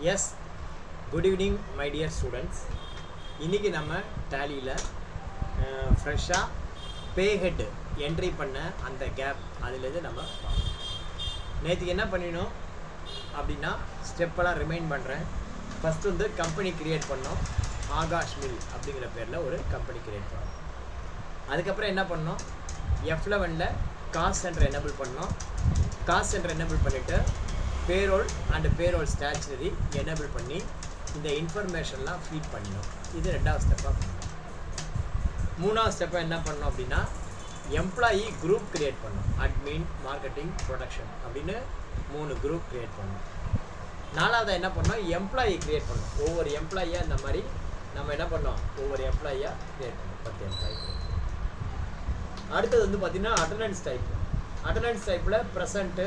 Yes good evening my dear students இன்றைக்கி நம்ம டேலியில் ஃப்ரெஷ்ஷாக பே ஹெட் என்ட்ரி பண்ண அந்த கேப் அதுலேருந்து நம்ம நேற்றுக்கு என்ன பண்ணினோம் அப்படின்னா ஸ்டெப்பெல்லாம் ரிமைண்ட் பண்ணுறேன் ஃபஸ்ட் வந்து கம்பெனி க்ரியேட் பண்ணோம். ஆகாஷ் மில் அப்படிங்கிற பேரில் ஒரு கம்பெனி க்ரியேட் பண்ணோம். அதுக்கப்புறம் என்ன பண்ணோம்? எஃப் லெவனில் காஸ்ட் சென்டர் எனபிள் பண்ணோம். காஸ்ட் சென்டர் எனபிள் பண்ணிவிட்டு payroll and payroll statutory enable பண்ணி இந்த இன்ஃபர்மேஷன்லாம் ஃபீட் பண்ணணும் இது ரெண்டாவது ஸ்டெப்பாக பண்ணணும் மூணாவது ஸ்டெப்பாக என்ன பண்ணணும் அப்படின்னா எம்ப்ளாயி குரூப் க்ரியேட் பண்ணும். அட்மின் மார்க்கெட்டிங் ப்ரொடக்ஷன் அப்படின்னு மூணு குரூப் க்ரியேட் பண்ணும். நாலாவது என்ன பண்ணோம்? எம்ப்ளாயி க்ரியேட் பண்ணும். ஒவ்வொரு எம்ப்ளாயியாக இந்த மாதிரி நம்ம என்ன பண்ணோம்? ஒவ்வொரு எம்ப்ளாயியாக க்ரியேட் பண்ணோம். பத்து எம்ப்ளாயி அடுத்தது வந்து பார்த்திங்கன்னா அட்டண்டன்ஸ் டைப் அட்டண்டன்ஸ் டைப்பில் ப்ரெசண்ட்டு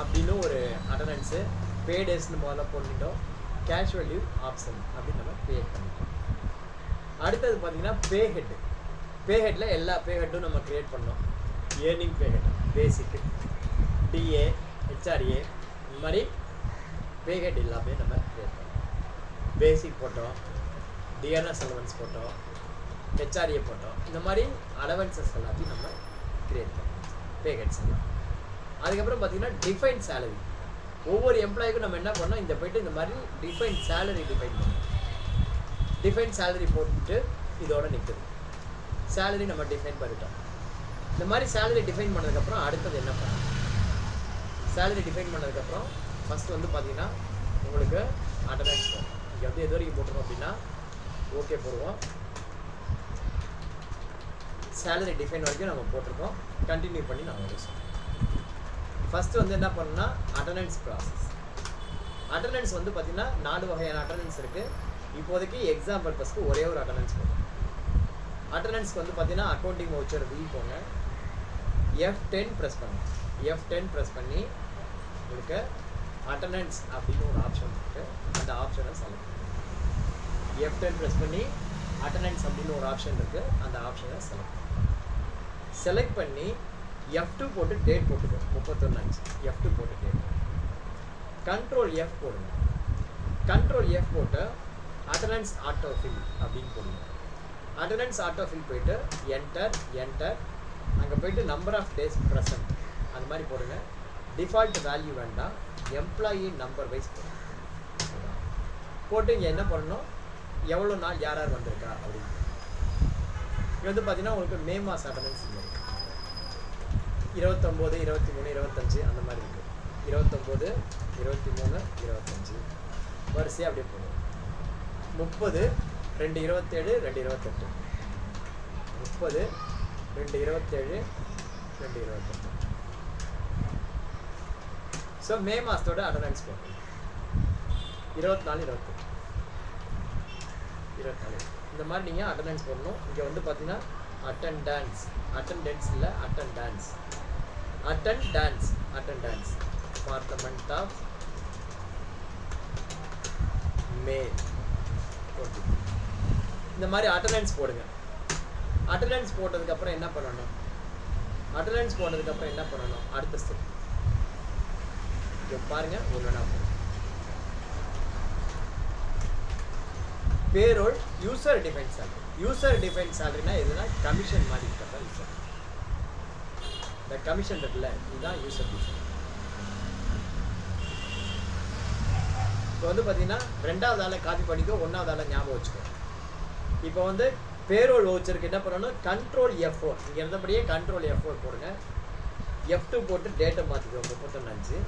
அப்படின்னு ஒரு அட்டனன்ஸு பே டேஸ்னு முதல்ல போட்டுட்டோம் கேஷுவல் லீவ் ஆப்ஷன் அப்படின்னு நம்ம க்ரியேட் பண்ணிட்டோம். அடுத்தது பார்த்திங்கன்னா பே ஹெட்டு பே ஹெட்டில் எல்லா பே ஹெட்டும் நம்ம க்ரியேட் பண்ணோம். Earning pay head basic DA HRA இந்த மாதிரி பே ஹெட் எல்லாமே நம்ம க்ரியேட் பண்ணோம். பேசிக் போட்டோம். டிஎன்எஸ் அலவன்ஸ் போட்டோம். ஹெச்ஆர்ஏ போட்டோம். இந்த மாதிரி அலவன்சஸ் எல்லாத்தையும் நம்ம க்ரியேட் பண்ணோம். பே ஹெட்ஸ் எல்லாம். அதுக்கப்புறம் பார்த்தீங்கன்னா டிஃபைன் சேலரி ஒவ்வொரு எம்ப்ளாய்க்கும் நம்ம என்ன பண்ணோம் இந்த போயிட்டு இந்த மாதிரி டிஃபைன் சேலரி டிஃபைன் பண்ணோம் டிஃபைன் சேலரி போட்டுட்டு இதோட நிற்குது சேலரி நம்ம டிஃபைன் பண்ணிட்டோம். இந்த மாதிரி சேலரி டிஃபைன் பண்ணதுக்கப்புறம் அடுத்தது என்ன பண்ணணும்? சேலரி டிஃபைன் பண்ணதுக்கப்புறம் ஃபஸ்ட் வந்து பார்த்தீங்கன்னா உங்களுக்கு அட்டண்டன்ஸ் போகும் இங்கே வந்து எது வரைக்கும் போட்டுருவோம் அப்படின்னா ஓகே போடுவோம். சேலரி டிஃபைன் வரைக்கும் நம்ம போட்டிருக்கோம். கண்டினியூ பண்ணி நான் பேசுவோம் ஃபஸ்ட்டு வந்து என்ன பண்ணணும்னா அட்டண்டன்ஸ் ப்ராசஸ் அட்டண்டன்ஸ் வந்து பார்த்திங்கன்னா நாலு வகையான அட்டண்டன்ஸ் இருக்குது இப்போதைக்கு எக்ஸாம் பர்பஸ்க்கு ஒரே ஒரு அட்டண்டன்ஸ் போகும் அட்டண்டன்ஸ்க்கு வந்து பார்த்தீங்கன்னா அக்கௌண்டிங் வவுச்சர் வி போங்க. எஃப் டென் ப்ரெஸ் பண்ணுங்க எஃப் டென் ப்ரெஸ் பண்ணி உங்களுக்கு அட்டண்டன்ஸ் அப்படின்னு ஒரு ஆப்ஷன் இருக்குது அந்த ஆப்ஷனை செலக்ட் பண்ணுங்க எஃப் டென் ப்ரெஸ் பண்ணி அட்டண்டன்ஸ் அப்படின்னு ஒரு ஆப்ஷன் இருக்குது அந்த ஆப்ஷனை செலக்ட் செலக்ட் பண்ணி எஃப் டூ போட்டு டேட் போட்டுக்கோ. முப்பத்தொன்று அஞ்சு. எஃப் டூ போட்டு டேட் கண்ட்ரோல் எஃப் போடுங்க. கண்ட்ரோல் எஃப் போட்டு அட்டனன்ஸ் ஆட்டோ ஃபில் அப்படின்னு போடுங்க. அட்டனன்ஸ் ஆட்டோ ஃபில் போயிட்டு என்டர் என்டர் அங்கே போயிட்டு நம்பர் ஆஃப் டேஸ் ப்ரெசன்ட் அந்த மாதிரி போடுங்க. டிஃபால்ட் வேல்யூ வேண்டாம். எம்ப்ளாயி நம்பர் வைஸ் போடுங்க. போட்டு இங்கே என்ன பண்ணணும் எவ்வளோ நாள் யார் யார் வந்திருக்கா அப்படின்னு. இது வந்து பார்த்தீங்கன்னா உங்களுக்கு மே மாதம் அட்டனன்ஸ் இங்கே இருக்குது இருபத்தொம்போது இருபத்தி மூணு இருபத்தஞ்சு அந்த மாதிரி இருக்குது இருபத்தொம்போது இருபத்தி மூணு இருபத்தஞ்சு. வரிசையாக அப்படியே போடுவோம். முப்பது ரெண்டு இருபத்தேழு ரெண்டு இருபத்தெட்டு. முப்பது ரெண்டு இருபத்தேழு ரெண்டு இருபத்தெட்டு. ஸோ மே மாதத்தோட அட்டண்டன்ஸ் போட்டோம் இருபத்தி நாலு இருபத்தெட்டு. இருபத்தி நாலு இந்த மாதிரி நீங்கள் அட்டண்டன்ஸ் போடணும். இங்கே வந்து பார்த்தீங்கன்னா அட்டன்டான்ஸ் அட்டண்டன்ஸ் இல்லை attendance attendance attendance for the month of May இந்த மாதிரி அட்டண்டன்ஸ் போடுங்க. அட்டண்டன்ஸ் போட்டதுக்கப்புறம் என்ன பண்ணணும்? அட்டண்டன்ஸ் போட்டதுக்கப்புறம் என்ன பண்ணணும்? அடுத்த ஸ்டெப் இங்கே பாருங்க ஒன்று payroll user define salary user define சேலரினா எதுனா கமிஷன் மாதிரி இருக்கிறதா யூசர் இந்த கமிஷன் இருக்குல்ல இதுதான் யூசர் டிஃபைன் இப்போ வந்து பார்த்தீங்கன்னா ரெண்டாவது ஆளை காப்பி பண்ணிக்கோ ஒன்றாவது ஆளை ஞாபகம் வச்சுக்கோ. இப்போ வந்து பேரோல் வவுச்சருக்கு என்ன பண்ணணும்? கண்ட்ரோல் எஃப் ஃபோர் இங்கே இருந்தபடியே கண்ட்ரோல் எஃப் ஃபோர் போடுங்க. எஃப் டூ போட்டு டேட்டை மாற்றிக்கோ முப்பத்தொன்று அஞ்சு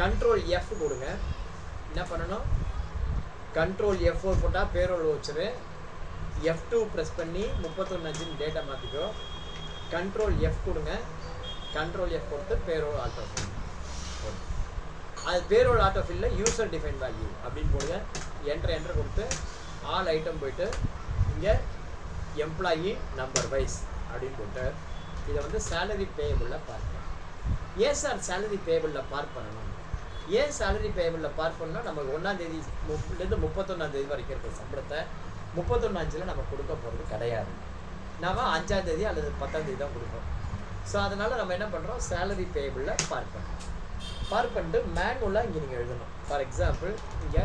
கண்ட்ரோல் எஃப் கொடுங்க என்ன பண்ணணும்? கண்ட்ரோல் எஃப் ஃபோர் போட்டால் payroll voucher F two press பண்ணி முப்பத்தொன்று அஞ்சுன்னு டேட்டை மாற்றிக்கோ கண்ட்ரோல் எஃப் கொடுங்க. கண்ட்ரோல் எஃப் கொடுத்து பேரோல் ஆட்டோ ஃபில் அது பேரோல் ஆட்டோ ஃபில்ல யூசர் டிஃபைன் வேல்யூ அப்படின்னு போடுங்க. என்ட்ரு என்ட்ரு கொடுத்து ஆல் ஐட்டம் போயிட்டு இங்கே எம்ப்ளாயி நம்பர் வைஸ் அப்படின்னு போட்டு இதை வந்து சேலரி பேயபிளில் பார்க்கணும் ஏன் சார் சேலரி பேயபிளில் பார்க் பண்ணணும். ஏன் சேலரி பேயபிளில் பார்க் பண்ணால் நமக்கு ஒன்றாந்தேதி முப்பிலேருந்து முப்பத்தொன்னாந்தேதி வரைக்கும் இருக்கிற சம்பளத்தை முப்பத்தொன்னாஞ்சில் நம்ம கொடுக்க போகிறது கிடையாது. நாம் அஞ்சாந்தேதி அல்லது பத்தாந்தேதி தான் கொடுப்போம். ஸோ அதனால் நம்ம என்ன பண்ணுறோம் சேலரி பேபிளில் பார்க் பண்ணுறோம் பார்க் பண்ணிட்டு மேனுவலாக இங்கே நீங்கள் எழுதணும். ஃபார் எக்ஸாம்பிள் இங்கே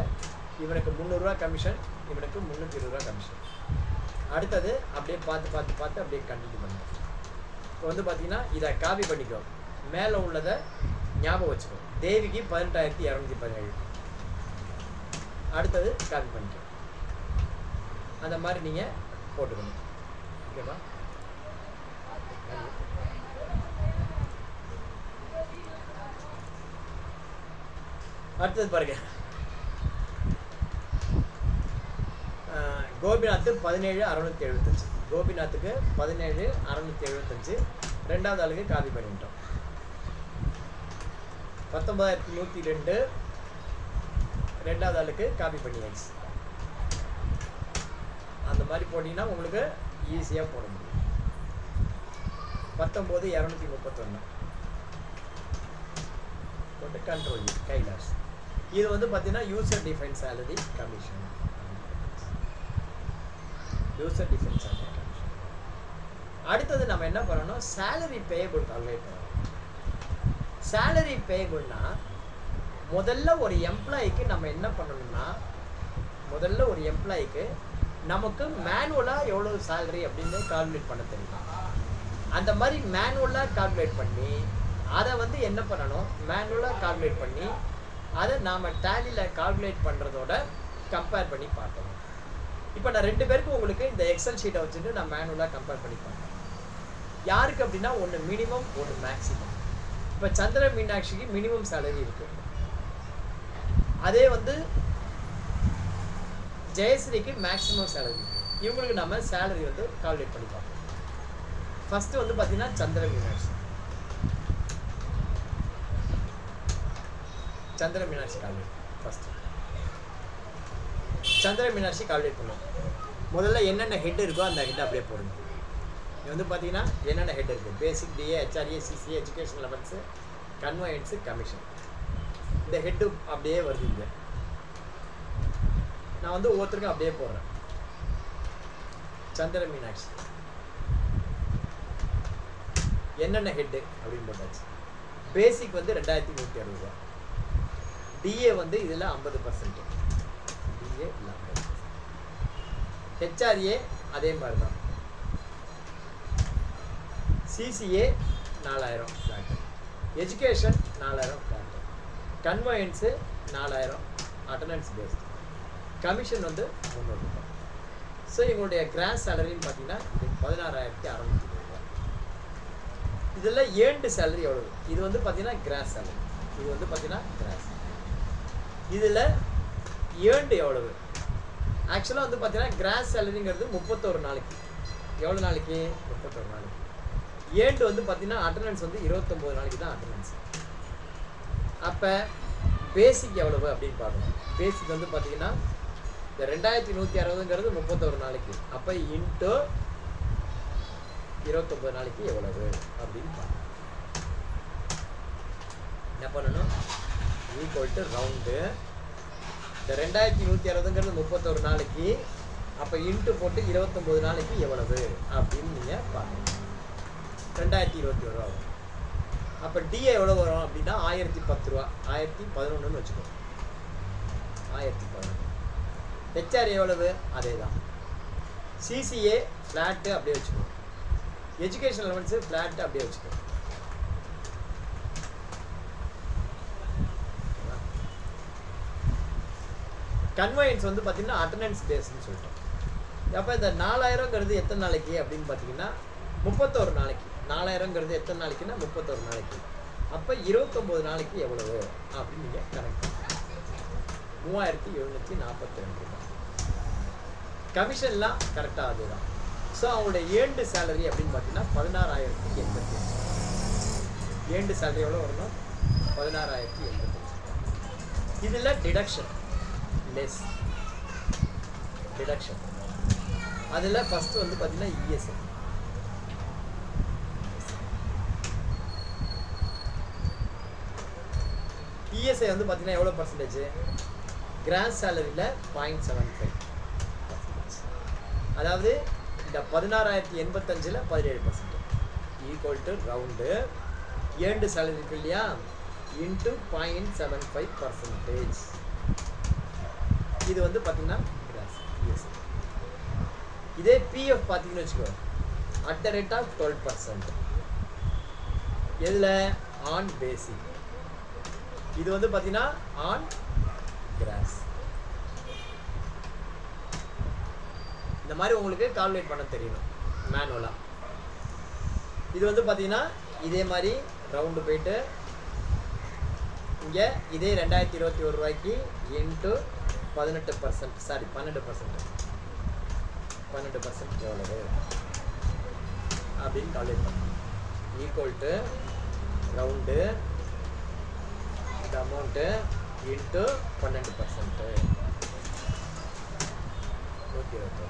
இவனுக்கு முந்நூறுரூவா கமிஷன் இவனுக்கு முந்நூற்றி இருபது ரூபா கமிஷன் அடுத்தது அப்படியே பார்த்து பார்த்து பார்த்து அப்படியே கண்டினியூ பண்ணுவோம். இப்போ வந்து பார்த்தீங்கன்னா இதை காப்பி பண்ணிக்கோ மேலே உள்ளதை ஞாபகம் வச்சுக்கோ தேவிக்கு பதினெட்டாயிரத்தி இரநூத்தி பதினேழு. அடுத்தது காப்பி பண்ணிக்கோ அந்த மாதிரி நீங்கள் போட்டுக்கணும். அடுத்தது பாருங்க. கோபிநாத்து பதினேழு அறுநூத்தி எழுபத்தஞ்சு கோபிநாத்துக்கு பதினேழு அறுநூத்தி எழுபத்தஞ்சு ரெண்டாவது ஆளுக்கு காப்பி பண்ணிட்டோம். பத்தொன்பதாயிரத்தி நூற்றி ரெண்டு. ரெண்டாவது ஆளுக்கு காப்பி பண்ணியாச்சு. அந்த மாதிரி போட்டிங்கன்னா உங்களுக்கு ஈஸியாக போட முடியும். பத்தொம்போது இரநூத்தி முப்பத்தொன்று போட்டு கண்ட்ரோல் கைலாஷ் இது வந்து பார்த்தீங்கன்னா user define salary commission user define salary commission அடுத்தது நம்ம என்ன பண்ணணும்? சேலரி பேயபிள் கால்குலேட் பண்ணணும். சேலரி பேயபிள்னா முதல்ல ஒரு எம்ப்ளாய்க்கு நம்ம என்ன பண்ணணும்னா முதல்ல ஒரு எம்ப்ளாய்க்கு நமக்கு மேனுவலாக எவ்வளோ சேலரி அப்படின்னு கால்குலேட் பண்ண தெரியும்? அந்த மாதிரி மேனுவலாக கால்குலேட் பண்ணி அதை வந்து என்ன பண்ணணும்? மேனுவலாக கால்குலேட் பண்ணி அதை நாம் டேலியில் கால்குலேட் பண்ணுறதோட கம்பேர் பண்ணி பார்க்கணும் இப்போ நான் ரெண்டு பேருக்கும் உங்களுக்கு இந்த எக்ஸல் ஷீட்டை வச்சுட்டு நான் மேனுவலாக கம்பேர் பண்ணி பார்க்கணும் யாருக்கு அப்படின்னா ஒன்று மினிமம் ஒன்று மேக்ஸிமம் இப்போ சந்திர மீனாட்சிக்கு மினிமம் சேலரி இருக்கு. அதே வந்து ஜெயஸ்ரீக்கு மேக்ஸிமம் சேலரி இவங்களுக்கு நம்ம சேலரி வந்து கால்குலேட் பண்ணி பார்ப்போம். ஃபஸ்ட்டு வந்து பார்த்தீங்கன்னா Chandra Meenakshi. Chandra Meenakshi calculate first Chandra Meenakshi calculate பண்ணுவோம். முதல்ல என்னென்ன ஹெட் இருக்கோ அந்த ஹெட் அப்படியே போடுங்க. இது வந்து பார்த்தீங்கன்னா என்னென்ன ஹெட் இருக்குது basic DA HRA CCA education allowance conveyance commission இந்த ஹெட்டு அப்படியே வருது இங்கே. நான் வந்து ஒவ்வொருத்தருக்கும் அப்படியே போடுறேன். சந்திர மீனாட்சி. என்னென்ன ஹெட்டு அப்படின்னு போட்டாச்சு. பேசிக் வந்து ரெண்டாயிரத்தி நூற்றி அறுபது ரூபா டிஏ வந்து இதில் ஐம்பது பர்சன்ட் டிஏ இல்லை ஐம்பது ஹெச்ஆர்ஏ அதே மாதிரி தான் சிசிஏ நாலாயிரம் ஃப்ளாட்டு எஜுகேஷன் நாலாயிரம் ஃப்ளாட்டு கன்வயன்ஸு நாலாயிரம். அட்டண்டன்ஸ் பேஸ்டு கமிஷன் வந்து முந்நூறு ரூபாய் ஸோ எங்களுடைய கிராஸ் சேலரின்னு பார்த்தீங்கன்னா பதினாறாயிரத்தி அறநூற்றி ரூபாய் இதில் ஏண்டு சேலரி எவ்வளவு? இது வந்து பார்த்தீங்கன்னா கிராஸ் சேலரி இது வந்து பார்த்தீங்கன்னா கிராஸ் இதில் ஏண்டு எவ்வளவு? ஆக்சுவலாக வந்து பார்த்தீங்கன்னா கிராஸ் சேலரிங்கிறது முப்பத்தோரு நாளைக்கு. எவ்வளோ நாளைக்கு? முப்பத்தோரு நாளைக்கு. ஏண்டு வந்து பார்த்தீங்கன்னா அட்டண்டன்ஸ் வந்து இருபத்தொம்போது நாளைக்கு தான் அட்டண்டன்ஸ் அப்போ பேசிக் எவ்வளவு அப்படின்னு பார்க்கணும். பேசிக் வந்து பார்த்தீங்கன்னா இந்த ரெண்டாயிரத்தி நூற்றி அறுபதுங்கிறது முப்பத்தொரு நாளைக்கு. அப்போ இன்ட்டு இருபத்தொம்பது நாளைக்கு எவ்வளவு அப்படின்னு பார்க்கணும் என்ன பண்ணணும்? ஈக்குவல் டு ரவுண்டு இந்த ரெண்டாயிரத்தி நூற்றி அறுபதுங்கிறது முப்பத்தொரு நாளைக்கு. அப்போ இன்ட்டு போட்டு இருபத்தொம்போது நாளைக்கு எவ்வளவு அப்படின்னு நீங்கள் பார்க்கணும் ரெண்டாயிரத்தி இருபத்தி ஒரு ரூபா வரும் அப்போ டிஏ எவ்வளோ வரும் அப்படின்னா ஆயிரத்தி பத்து ரூபா. ஆயிரத்தி பதினொன்றுன்னு வச்சுக்கோங்க. ஆயிரத்தி பதினொன்று. ஹெச்ஆர் எவ்வளவு? அதே தான் சிசிஏ ஃப்ளாட்டு அப்படியே வச்சுக்கோ. எஜுகேஷன் லெவன்ஸு ஃப்ளாட்டு அப்படியே வச்சுக்கோ. கன்வயன்ஸ் வந்து பார்த்தீங்கன்னா அட்டண்டன்ஸ் பேஸ்ன்னு சொல்லிட்டோம். அப்போ இந்த நாலாயிரங்கிறது எத்தனை நாளைக்கு அப்படின்னு பார்த்தீங்கன்னா முப்பத்தோரு நாளைக்கு. நாலாயிரங்கிறது எத்தனை நாளைக்குன்னா முப்பத்தோரு நாளைக்கு. அப்போ இருபத்தொம்போது நாளைக்கு எவ்வளவு? அப்படின்னு நீங்கள் கணக்கு மூவாயிரத்தி எழுநூற்றி நாற்பத்தி ரெண்டு ரூபாய் கமிஷன்லாம் கரெக்டாக அதுதான். ஸோ அவங்களுடைய ஏண்டு சேலரி அப்படின்னு பார்த்தீங்கன்னா பதினாறாயிரத்தி எண்பத்தி அஞ்சு. ஏண்டு சேலரி எவ்வளோ வரணும் பதினாறாயிரத்தி எண்பத்தஞ்சு இதில் டிடக்ஷன் லெஸ் டிடக்ஷன் அதில் ஃபஸ்ட்டு வந்து பார்த்தீங்கன்னா இஎஸ்ஐ இஎஸ்ஐ வந்து பார்த்தீங்கன்னா எவ்வளோ பர்சன்டேஜ் கிராஸ் சேலரியில் பாயிண்ட் செவன் ஃபைவ் அதாவது இந்த பதினாறாயிரத்தி எண்பத்தஞ்சில் பதினேழு percent equal to round and salary இருக்கு இல்லையா? Into point seven five percentage இது வந்து பார்த்திங்கன்னா கிராஸ் எஸ் இதே பிஎஃப் பார்த்தீங்கன்னு வச்சுக்கோ at the rate of twelve percent எதில்? ஆன் பேசிக் இது வந்து பார்த்தீங்கன்னா ஆன் கிராஸ் இந்த மாதிரி உங்களுக்கு கால்குலேட் பண்ண தெரியணும். மேனுவலாக இது வந்து பார்த்தீங்கன்னா இதே மாதிரி ரவுண்டு போயிட்டு இங்கே இதே ரெண்டாயிரத்தி இருபத்தி ஒரு ரூபாய்க்கு இன்ட்டு பதினெட்டு பர்சன்ட் சாரி பன்னெண்டு பர்சன்ட் பன்னெண்டு பர்சன்ட் எவ்வளவு? அப்படின்னு கால்குலேட் பண்ணணும். ஈக்குவல் டு ரவுண்டு இந்த அமௌண்ட்டு இன்ட்டு பன்னெண்டு பர்சன்ட்டு ஓகே இருபத்தி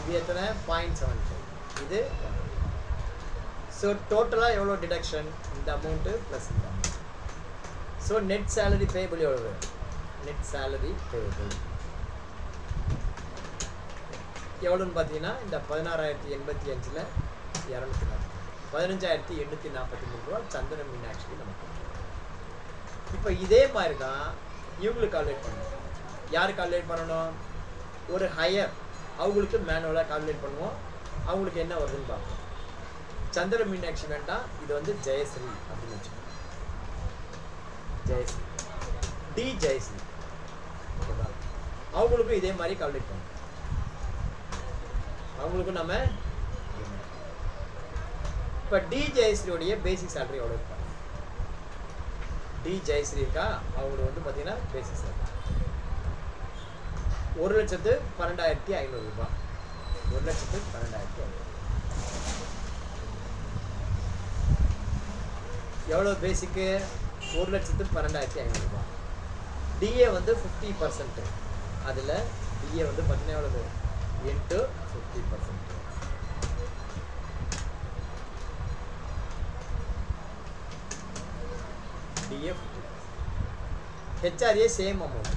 இது எத்தனை? பாயிண்ட் செவன் ஃபைவ் இது ஸோ டோட்டலாக எவ்வளோ டிடக்ஷன் இந்த அமௌண்ட்டு ப்ளஸ் இந்த ஸோ நெட் சேலரி பேபிள் எவ்வளவு? நெட் சேலரி பேபிள் எவ்வளோன்னு பார்த்தீங்கன்னா இந்த பதினாறாயிரத்தி எண்பத்தி அஞ்சில் இரநூத்தி நாற்பது. பதினஞ்சாயிரத்தி எண்ணூற்றி நாற்பத்தி மூணு ரூபா சந்திர மீனாட்சிக்கு நமக்கு இப்போ இதே மாதிரி தான் இவங்களுக்கு கால்குலேட் பண்ணணும் யார் கால்குலேட் பண்ணணும்? ஒரு ஹையர் அவங்களுக்கு மேனுவலாக கால்குலேட் பண்ணுவோம். அவங்களுக்கு என்ன வருதுன்னு பார்ப்போம். சந்திர மீனாட்சி வேண்டாம். இது வந்து ஜெயஸ்ரீ அப்படின்னு வச்சுக்கோங்க. ஜெயஸ்ரீ. டி ஜெயஸ்ரீ. ஓகேவா அவங்களுக்கும் இதே மாதிரி கால்குலேட் பண்ணுவோம். அவங்களுக்கும் நம்ம இப்போ டி ஜெயஸ்ரீயோடைய பேசிக் சேலரி எவ்வளோ இருக்கும்? டி ஜெயஸ்ரீ இருக்கா அவங்களுக்கு வந்து பார்த்தீங்கன்னா பேசி சார். ஒரு லட்சத்து பன்னெண்டாயிரத்தி ஐநூறு ரூபாய் ஒரு லட்சத்து பன்னெண்டாயிரத்தி ஐநூறு எவ்வளோ பேசிக்கு ஒரு லட்சத்து பன்னெண்டாயிரத்தி ஐநூறுரூபா டிஏ வந்து ஃபிஃப்டி பர்சன்ட்டு அதில் டிஏ வந்து பார்த்தீங்கன்னா எவ்வளவு? எட்டு fifty percent F HRA same amount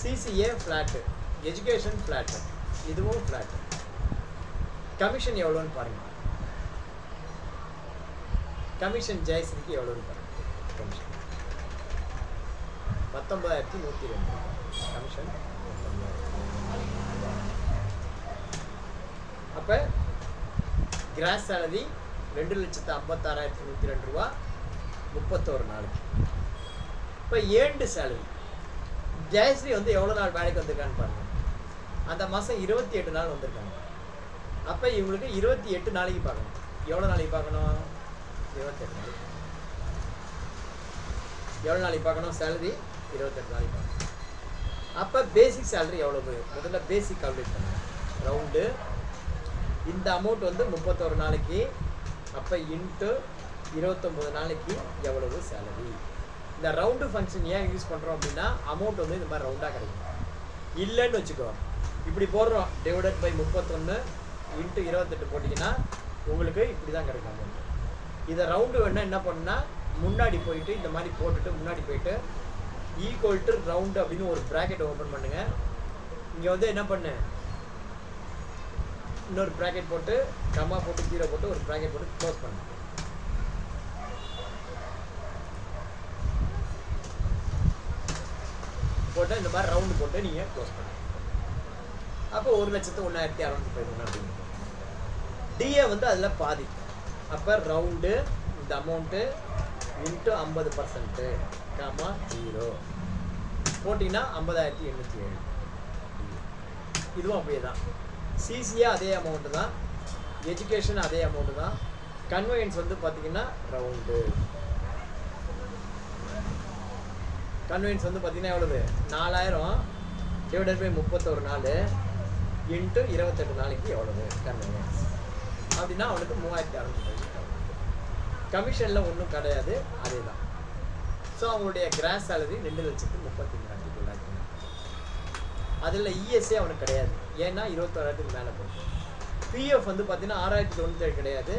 CCA flat education flat இதுவும் ஃப்ளாட்டு கமிஷன் எவ்வளோன்னு பாருங்கள் கமிஷன் ஜெயஸ்ரீக்கு எவ்வளோன்னு பாருங்க. கமிஷன் பத்தொன்பதாயிரத்தி நூற்றி ரெண்டு. கமிஷன் அப்போ கிராஸ் சேலரி ரெண்டு லட்சத்து ஐம்பத்தாறாயிரத்தி நூற்றி ரெண்டு ரூபா. முப்பத்தோரு நாளைக்கு இப்போ ஏண்டு சேலரி ஜெயஸ்ரீ வந்து எவ்வளோ நாள் வேலைக்கு வந்திருக்கான்னு பாருங்க. அந்த மாதம் இருபத்தி எட்டு நாள் வந்திருக்காங்க. அப்போ இவங்களுக்கு இருபத்தி எட்டு நாளைக்கு பார்க்கணும். எவ்வளோ நாளைக்கு பார்க்கணும்? இருபத்தெட்டு நாளைக்கு. எவ்வளோ நாளைக்கு பார்க்கணும்? சேலரி இருபத்தெட்டு நாளைக்கு பார்க்கணும். அப்போ பேசிக் சேலரி எவ்வளவு முதல்ல பேசிக் கால்குலேட் பண்ணுங்க. ரவுண்டு இந்த அமௌண்ட் வந்து முப்பத்தோரு நாளைக்கு. அப்போ இன்ட்டு இருபத்தொம்போது நாளைக்கு எவ்வளவு சேலரி இந்த ரவுண்டு ஃபங்க்ஷன் ஏன் யூஸ் பண்ணுறோம் அப்படின்னா அமௌண்ட் வந்து இந்த மாதிரி ரவுண்டாக கிடைக்கும். இல்லைன்னு வச்சுக்கோ இப்படி போடுறோம் டிவைடட் பை முப்பத்தொன்று இன்ட்டு இருபத்தெட்டு போட்டிங்கன்னா உங்களுக்கு இப்படி தான் கிடைக்கும் அமௌண்ட் இதை ரவுண்டு வேணால் என்ன பண்ணுன்னா முன்னாடி போயிட்டு இந்த மாதிரி போட்டுட்டு முன்னாடி போயிட்டு ஈக்குவல் டு ரவுண்டு அப்படின்னு ஒரு ப்ராக்கெட் ஓப்பன் பண்ணுங்கள் இங்கே வந்து என்ன பண்ணு? இன்னொரு ப்ராக்கெட் போட்டு கம்மா போட்டு ஜீரோ போட்டு ஒரு ப்ராக்கெட் போட்டு க்ளோஸ் பண்ணு. போட்டு இந்த மாதிரி ரவுண்டு போட்டு நீங்கள் க்ளோஸ் பண்ணுங்க. அப்போ ஒரு லட்சத்து ஒன்றாயிரத்தி அறநூத்தி பதிமூணு அப்படின்னு டிஏ வந்து அதில் பாதி. அப்போ ரவுண்டு இந்த அமௌண்ட்டு இன்ட்டு ஐம்பது பர்சன்ட்டு காமா ஜீரோ போட்டிங்கன்னா ஐம்பதாயிரத்தி எண்ணூற்றி ஏழு. இதுவும் அப்படியே தான். சிசிஏ அதே அமௌண்ட்டு தான். எஜுகேஷன் அதே அமௌண்ட்டு தான். கன்வெயன்ஸ் வந்து பார்த்தீங்கன்னா ரவுண்டு கன்வீன்ஸ் வந்து பார்த்தீங்கன்னா எவ்வளவு? நாலாயிரம் டிவைடட் பை முப்பத்தொரு நாள் இன்ட்டு இருபத்தெட்டு நாளைக்கு எவ்வளவு? கன்வீனியன்ஸ் அப்படின்னா அவனுக்கு மூவாயிரத்தி அறுநூத்தி கமிஷனில் ஒன்றும் கிடையாது. அதே தான் ஸோ அவங்களுடைய கிராஸ் சேலரி ரெண்டு லட்சத்து முப்பத்தி மூணாயிரத்தி தொள்ளாயிரத்தி அதில் இஎஸ்ஏ அவனுக்கு கிடையாது. ஏன்னா இருபத்தோராயிரத்துக்கு மேலே போகும் பிஎஃப் வந்து பார்த்தீங்கன்னா ஆறாயிரத்தி தொண்ணூத்தேழு கிடையாது.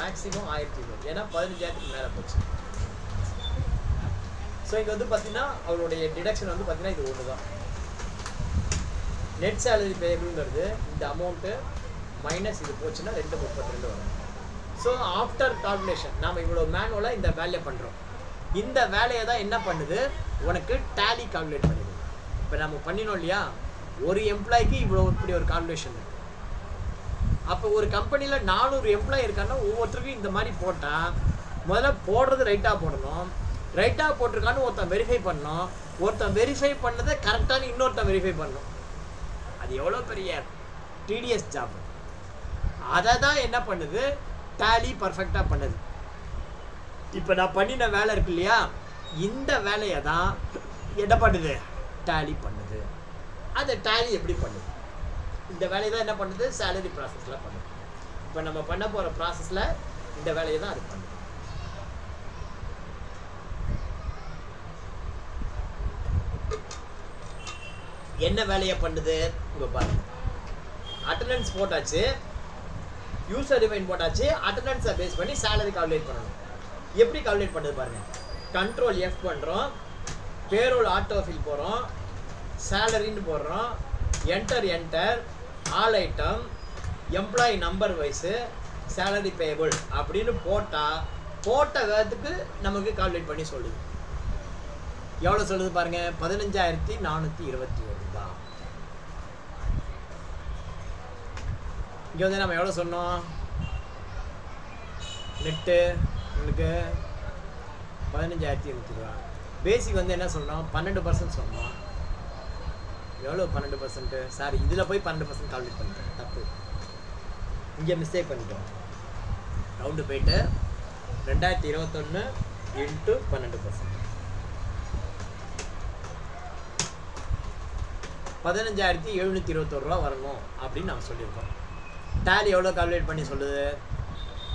மேக்ஸிமம் ஆயிரத்தி ஏன்னா பதினஞ்சாயிரத்துக்கு மேலே போச்சு. ஸோ இங்கே வந்து பார்த்தீங்கன்னா அவருடைய டிடக்ஷன் வந்து பார்த்தீங்கன்னா இது ஒன்று தான் நெட் சேலரி பேபிள்ங்கிறது இந்த அமௌண்ட்டு மைனஸ் இது போச்சுன்னா ரெண்டு முப்பத்தி ரெண்டு வரும். ஸோ ஆஃப்டர் கால்குலேஷன் நாம் இவ்வளோ மேனுவலாக இந்த வேலையை பண்ணுறோம் இந்த வேலையை தான் என்ன பண்ணுது? உனக்கு டேலி கால்குலேட் பண்ணுது. இப்போ நம்ம பண்ணினோம் இல்லையா? ஒரு எம்ப்ளாய்க்கு இவ்வளோ இப்படி ஒரு கால்குலேஷன் இருக்குது அப்போ ஒரு கம்பெனியில் நானூறு எம்ப்ளாய் இருக்கான்னா ஒவ்வொருத்தருக்கும் இந்த மாதிரி போட்டால் முதல்ல போடுறது ரைட்டாக போடணும். ரைட்டாக போட்டிருக்கான்னு ஒருத்தன் வெரிஃபை பண்ணோம். ஒருத்தன் வெரிஃபை பண்ணதை கரெக்டான இன்னொருத்தன் வெரிஃபை பண்ணும். அது எவ்வளோ பெரிய டிடிஎஸ் ஜாப் அதை தான் என்ன பண்ணுது? டேலி பர்ஃபெக்டாக பண்ணுது. இப்போ நான் பண்ணின வேலை இருக்கு இல்லையா? இந்த வேலையை தான் என்ன பண்ணுது? டேலி பண்ணுது. அந்த டேலி எப்படி பண்ணுது? இந்த வேலையை தான் என்ன பண்ணுது? சேலரி ப்ராசஸில் பண்ணுது. இப்போ நம்ம பண்ண போகிற ப்ராசஸில் இந்த வேலையை தான் அது பண்ணுது. என்ன வேலையை பண்ணுது? இங்கே பாருங்க. அட்டண்டன்ஸ் போட்டாச்சு. யூசர் டிஃபைன் போட்டாச்சு. அட்டண்டன்ஸை பேஸ் பண்ணி சேலரி கால்குலேட் பண்ணணும். எப்படி கால்குலேட் பண்ணுது பாருங்கள் கண்ட்ரோல் எஃப் பண்ணுறோம் பேரோல் ஆட்டோ ஃபில் போகிறோம் சேலரின்னு போடுறோம். Enter enter all item employee number wise salary payable அப்படின்னு போட்டால் போட்ட வேகத்துக்கு நமக்கு கால்குலேட் பண்ணி சொல்லுது. எவ்வளோ சொல்லுது பாருங்கள் பதினஞ்சாயிரத்தி நானூற்றி இருபத்தி ஒரு ரூபாய் இங்கே வந்து நம்ம எவ்வளோ சொன்னோம்? நெட்டு உங்களுக்கு பதினஞ்சாயிரத்தி இருபத்தி ரூபா. பேசிக் வந்து என்ன சொன்னோம்? பன்னெண்டு பர்சன்ட் சொன்னோம். எவ்வளோ பன்னெண்டு பர்சன்ட்டு சாரி இதில் போய் பன்னெண்டு பர்சன்ட் கால்குலேட் பண்ணிட்டேன். தப்பு. இங்கே மிஸ்டேக் பண்ணிட்டோம். ரவுண்டு போயிட்டு ரெண்டாயிரத்தி இருபத்தொன்று இன்ட்டு பன்னெண்டு பர்சன்ட் பதினஞ்சாயிரத்தி எழுநூற்றி இருபத்தொரு ரூபா வரணும் அப்படின்னு நம்ம சொல்லியிருக்கோம். டேலி எவ்வளோ கால்குலேட் பண்ணி சொல்லுது?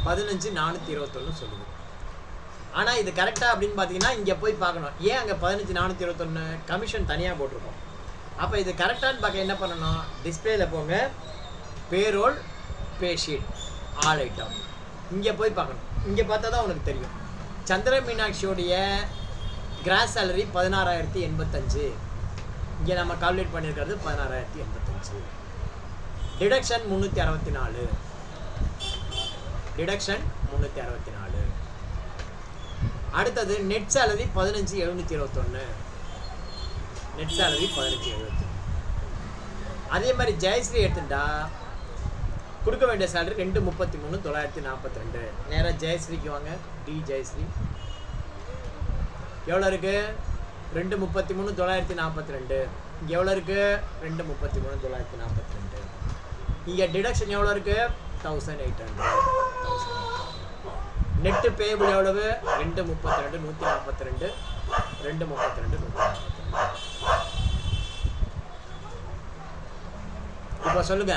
பதினஞ்சு நானூற்றி இருபத்தொன்று சொல்லுது. ஆனால் இது கரெக்டாக அப்படின்னு பார்த்தீங்கன்னா இங்கே போய் பார்க்கணும். ஏன் அங்கே பதினஞ்சு நானூற்றி இருபத்தொன்று கமிஷன் தனியாக போட்டிருக்கோம்? அப்போ இது கரெக்டானு பார்க்க என்ன பண்ணணும்? டிஸ்பிளேல போங்க. பேரோல் பேஷீட் ஆல் ஐட்டம் இங்கே போய் பார்க்கணும். இங்கே பார்த்தா தான் உனக்கு தெரியும். சந்திர மீனாட்சியோடைய கிராஸ் சேலரி பதினாறாயிரத்தி எண்பத்தஞ்சு. இங்கே நம்ம கால்குலேட் பண்ணியிருக்கிறது பதினாறாயிரத்தி எண்பத்தஞ்சு. டிடக்ஷன் முந்நூற்றி அறுபத்தி நாலு. டிடக்ஷன் முந்நூற்றி அறுபத்தி நாலு. அடுத்தது நெட் சேலரி பதினஞ்சு எழுநூற்றி இருபத்தொன்று நெட் சேலரி பதினஞ்சு எழுபத்தி அதே மாதிரி ஜெயஸ்ரீ எடுத்துட்டா கொடுக்க வேண்டிய சேலரி ரெண்டு முப்பத்தி மூணு தொள்ளாயிரத்தி நாற்பத்தி ரெண்டு. நேராக ஜெயஸ்ரீக்கு வாங்க. டி ஜெயஸ்ரீ. எவ்வளோ இருக்குது ரெண்டு முப்பத்தி மூணு தொள்ளாயிரத்தி நாற்பத்தி ரெண்டு. இங்கே எவ்வளோ இருக்கு? ரெண்டு முப்பத்தி மூணு தொள்ளாயிரத்தி நாற்பத்தி ரெண்டு. இங்கே டிடக்ஷன் எவ்வளோ இருக்கு? Thousand eight hundred net payable எவ்வளவு? ரெண்டு முப்பத்தி ரெண்டு நூற்றி நாற்பத்தி ரெண்டு ரெண்டு முப்பத்தி ரெண்டு நூற்றி நாற்பத்தி ரெண்டு இப்போ சொல்லுங்க.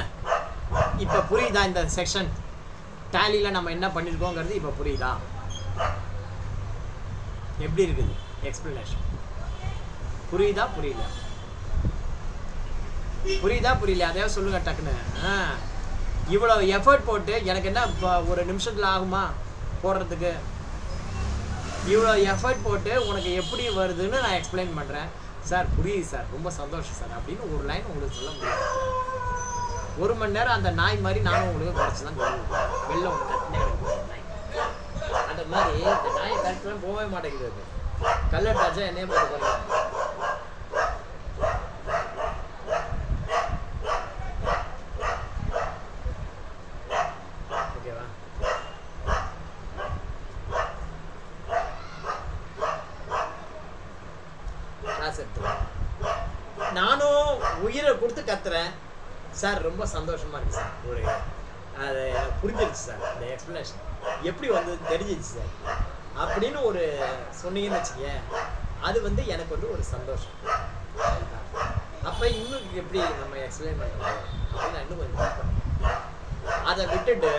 இப்போ புரியுதா இந்த செக்ஷன் டேலியில் நம்ம என்ன பண்ணியிருக்கோங்கிறது இப்போ புரியுதா? எப்படி இருக்குது? எக்ஸ்பிளனேஷன் புரியுதா? புரியல. புரியுதா? புரியல அதையாவது சொல்லுங்க டக்குன்னு. ஆ. இவ்வளோ எஃபர்ட் போட்டு எனக்கு என்ன இப்போ ஒரு நிமிஷத்தில் ஆகுமா போடுறதுக்கு? இவ்வளோ எஃபர்ட் போட்டு உனக்கு எப்படி வருதுன்னு நான் எக்ஸ்பிளைன் பண்ணுறேன் சார் புரியுது சார். ரொம்ப சந்தோஷம் சார். அப்படின்னு ஒரு லைன் உங்களுக்கு சொல்ல முடியாது ஒரு மணி நேரம் அந்த நாய் மாதிரி நானும் உங்களுக்கு குறைச்சி தான் சொல்லுவேன். வெளில ஒன்று கட்டினே அந்த மாதிரி இந்த நாயை கரெக்டாக போகவே மாட்டேங்குது கல்லட்டாச்சா என்னையே பார்த்து ஓகேவா கிளாஸ் எடுத்துக்கலாம் நானும் உயிரை கொடுத்து கத்துறேன் சார் ரொம்ப சந்தோஷமா இருக்கு சார். ஒரு அது புரிஞ்சிருச்சு சார் இந்த எக்ஸ்பிளனேஷன் எப்படி வந்தது தெரிஞ்சிருச்சு சார். அப்படின்னு ஒரு சொன்னீங்கன்னு வச்சுக்கேன் அது வந்து எனக்கு வந்து ஒரு சந்தோஷம். அப்போ இன்னும் எப்படி நம்ம எக்ஸ்பிளைன் பண்ணுறது அப்படின்னு இன்னும் கொஞ்சம் அதை விட்டுட்டு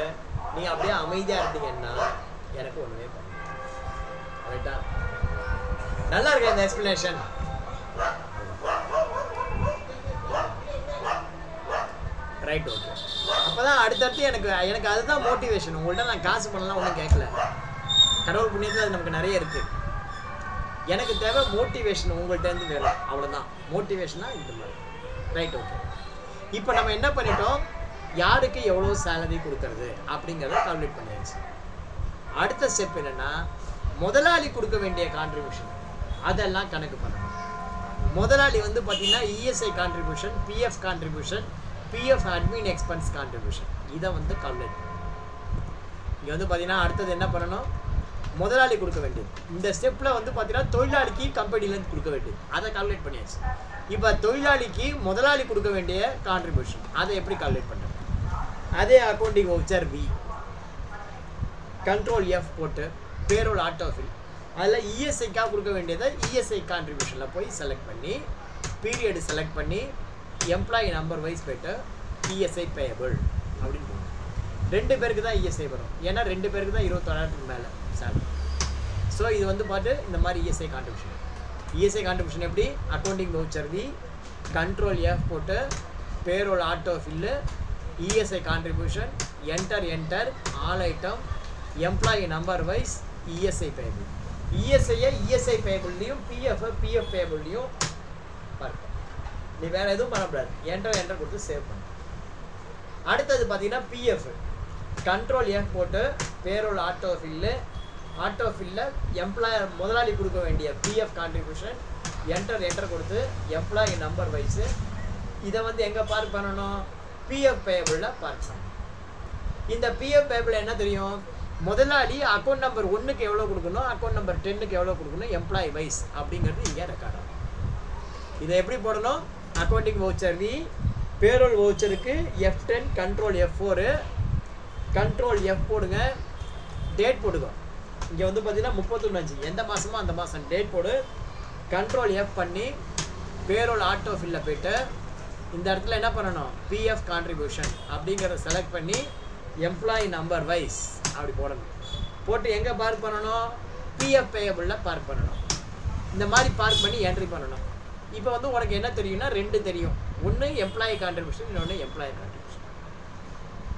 நீங்க அப்படியே அமைதியா இருந்தீங்கன்னா எனக்கு ஒண்ணுமே பண்ணுங்க ரைட்டா நல்லா இருக்கா இந்த எக்ஸ்பிளனேஷன் ரைட் ஓகே அப்பதான் அடுத்தடுத்து எனக்கு எனக்கு அதுதான் மோட்டிவேஷன் உங்கள்கிட்ட நான் காசு பண்ணலாம் ஒன்றும் கேட்கல கடவுள் புண்ணியத்தில் அது நமக்கு நிறைய இருக்கு. எனக்கு தேவை மோட்டிவேஷன் உங்கள்ட்ட வேணும். அவ்வளவுதான். மோட்டிவேஷனா இந்த மாதிரி. ரைட் ஓகே இப்போ நம்ம என்ன பண்ணிட்டோம்? யாருக்கு எவ்வளோ சேலரி கொடுக்கறது அப்படிங்கிறத கால்குலேட் பண்ணியாச்சு. அடுத்த ஸ்டெப் என்னன்னா முதலாளி கொடுக்க வேண்டிய கான்ட்ரிபியூஷன் அதெல்லாம் கணக்கு பண்ணணும். முதலாளி வந்து பார்த்தீங்கன்னா ESI contribution PF contribution PF admin expense contribution இதை வந்து கால்குலேட் இங்கே வந்து பார்த்தீங்கன்னா அடுத்தது என்ன பண்ணணும்? முதலாளி கொடுக்க வேண்டியது. இந்த ஸ்டெப்பில் வந்து பார்த்தீங்கன்னா தொழிலாளிக்கு கம்பெனிலேருந்து கொடுக்க வேண்டியது. அதை கால்குலேட் பண்ணியாச்சு. இப்போ தொழிலாளிக்கு முதலாளி கொடுக்க வேண்டிய கான்ட்ரிபியூஷன் அதை எப்படி கால்குலேட் பண்ணுறது அதே accounting voucher V control F போட்டு பேரோல் ஆட்டோஃபில் அதில் இஎஸ்ஐக்காக கொடுக்க வேண்டியதை இஎஸ்ஐ கான்ட்ரிபியூஷனில் போய் செலக்ட் பண்ணி பீரியடு செலக்ட் பண்ணி எம்ப்ளாயி நம்பர் வைஸ் போயிட்டு இஎஸ்ஐ பேயபிள் அப்படின்னு ரெண்டு பேருக்கு தான் இஎஸ்ஐ வரும். ஏன்னா ரெண்டு பேருக்கு தான் இருபத்தொழாயிரத்துக்கு மேலே சேலரி ஸோ இது வந்து பார்த்து இந்த மாதிரி இஎஸ்ஐ கான்ட்ரிபியூஷன் இஎஸ்ஐ கான்ட்ரிபியூஷன் எப்படி? Accounting voucher V control F போட்டு payroll auto fill ESI contribution enter enter all item employee number wise ESI payable இஎஸ்ஐயை ESI பேபிள்லையும் பிஎஃப் பிஎஃப் பேபிள்லையும் பார்ப்போம் நீ வேறு எதுவும் பண்ணக்கூடாது என்டர் என்டர் கொடுத்து சேவ் பண்ணு. அடுத்தது பார்த்தீங்கன்னா பிஎஃப் கண்ட்ரோல் எஃப் போட்டு பேரோல் ஆட்டோ ஃபில்லு ஆட்டோ ஃபில்லில் எம்ப்ளாயர் முதலாளி கொடுக்க வேண்டிய பிஎஃப் கான்ட்ரிபியூஷன் என்டர் என்டர் கொடுத்து எம்ப்ளாயி நம்பர் வைஸு இதை வந்து எங்கே பார்க் பண்ணணும்? பிஎஃப் பேபிளில் பார்க் பண்ணணும். இந்த பிஎஃப் பேபிள் என்ன தெரியும்? முதலாளி அக்கௌண்ட் நம்பர் ஒன்றுக்கு எவ்வளோ கொடுக்கணும்? அக்கௌண்ட் நம்பர் டென்னுக்கு எவ்வளோ கொடுக்கணும்? எம்ப்ளாயி வைஸ் அப்படிங்கிறது இங்கே ரெக்கார்ட் ஆகும். இதை எப்படி போடணும்? Accounting voucher V payroll வவுச்சருக்கு F ten control F four control F போடுங்க டேட் போடுங்க. இங்கே வந்து பார்த்தீங்கன்னா முப்பத்தொன்று அஞ்சு எந்த மாதமோ அந்த மாதம் டேட் போடு. கண்ட்ரோல் எஃப் பண்ணி பேரோல் ஆட்டோ ஃபில்லில் போயிட்டு இந்த இடத்துல என்ன பண்ணணும்? பிஎஃப் கான்ட்ரிபியூஷன் அப்படிங்கிறத செலக்ட் பண்ணி எம்ப்ளாயி நம்பர் வைஸ் அப்படி போடணும். போட்டு எங்கே பார்க் பண்ணணும்? பிஎஃப் பேயபிளில் பார்க் பண்ணணும். இந்த மாதிரி பார்க் பண்ணி என்ட்ரி பண்ணணும். இப்போ வந்து உனக்கு என்ன தெரியும்னா ரெண்டு தெரியும். ஒன்று எம்ப்ளாயி கான்ட்ரிபியூஷன் இன்னொன்று எம்ப்ளாயி கான்ட்ரிபியூஷன்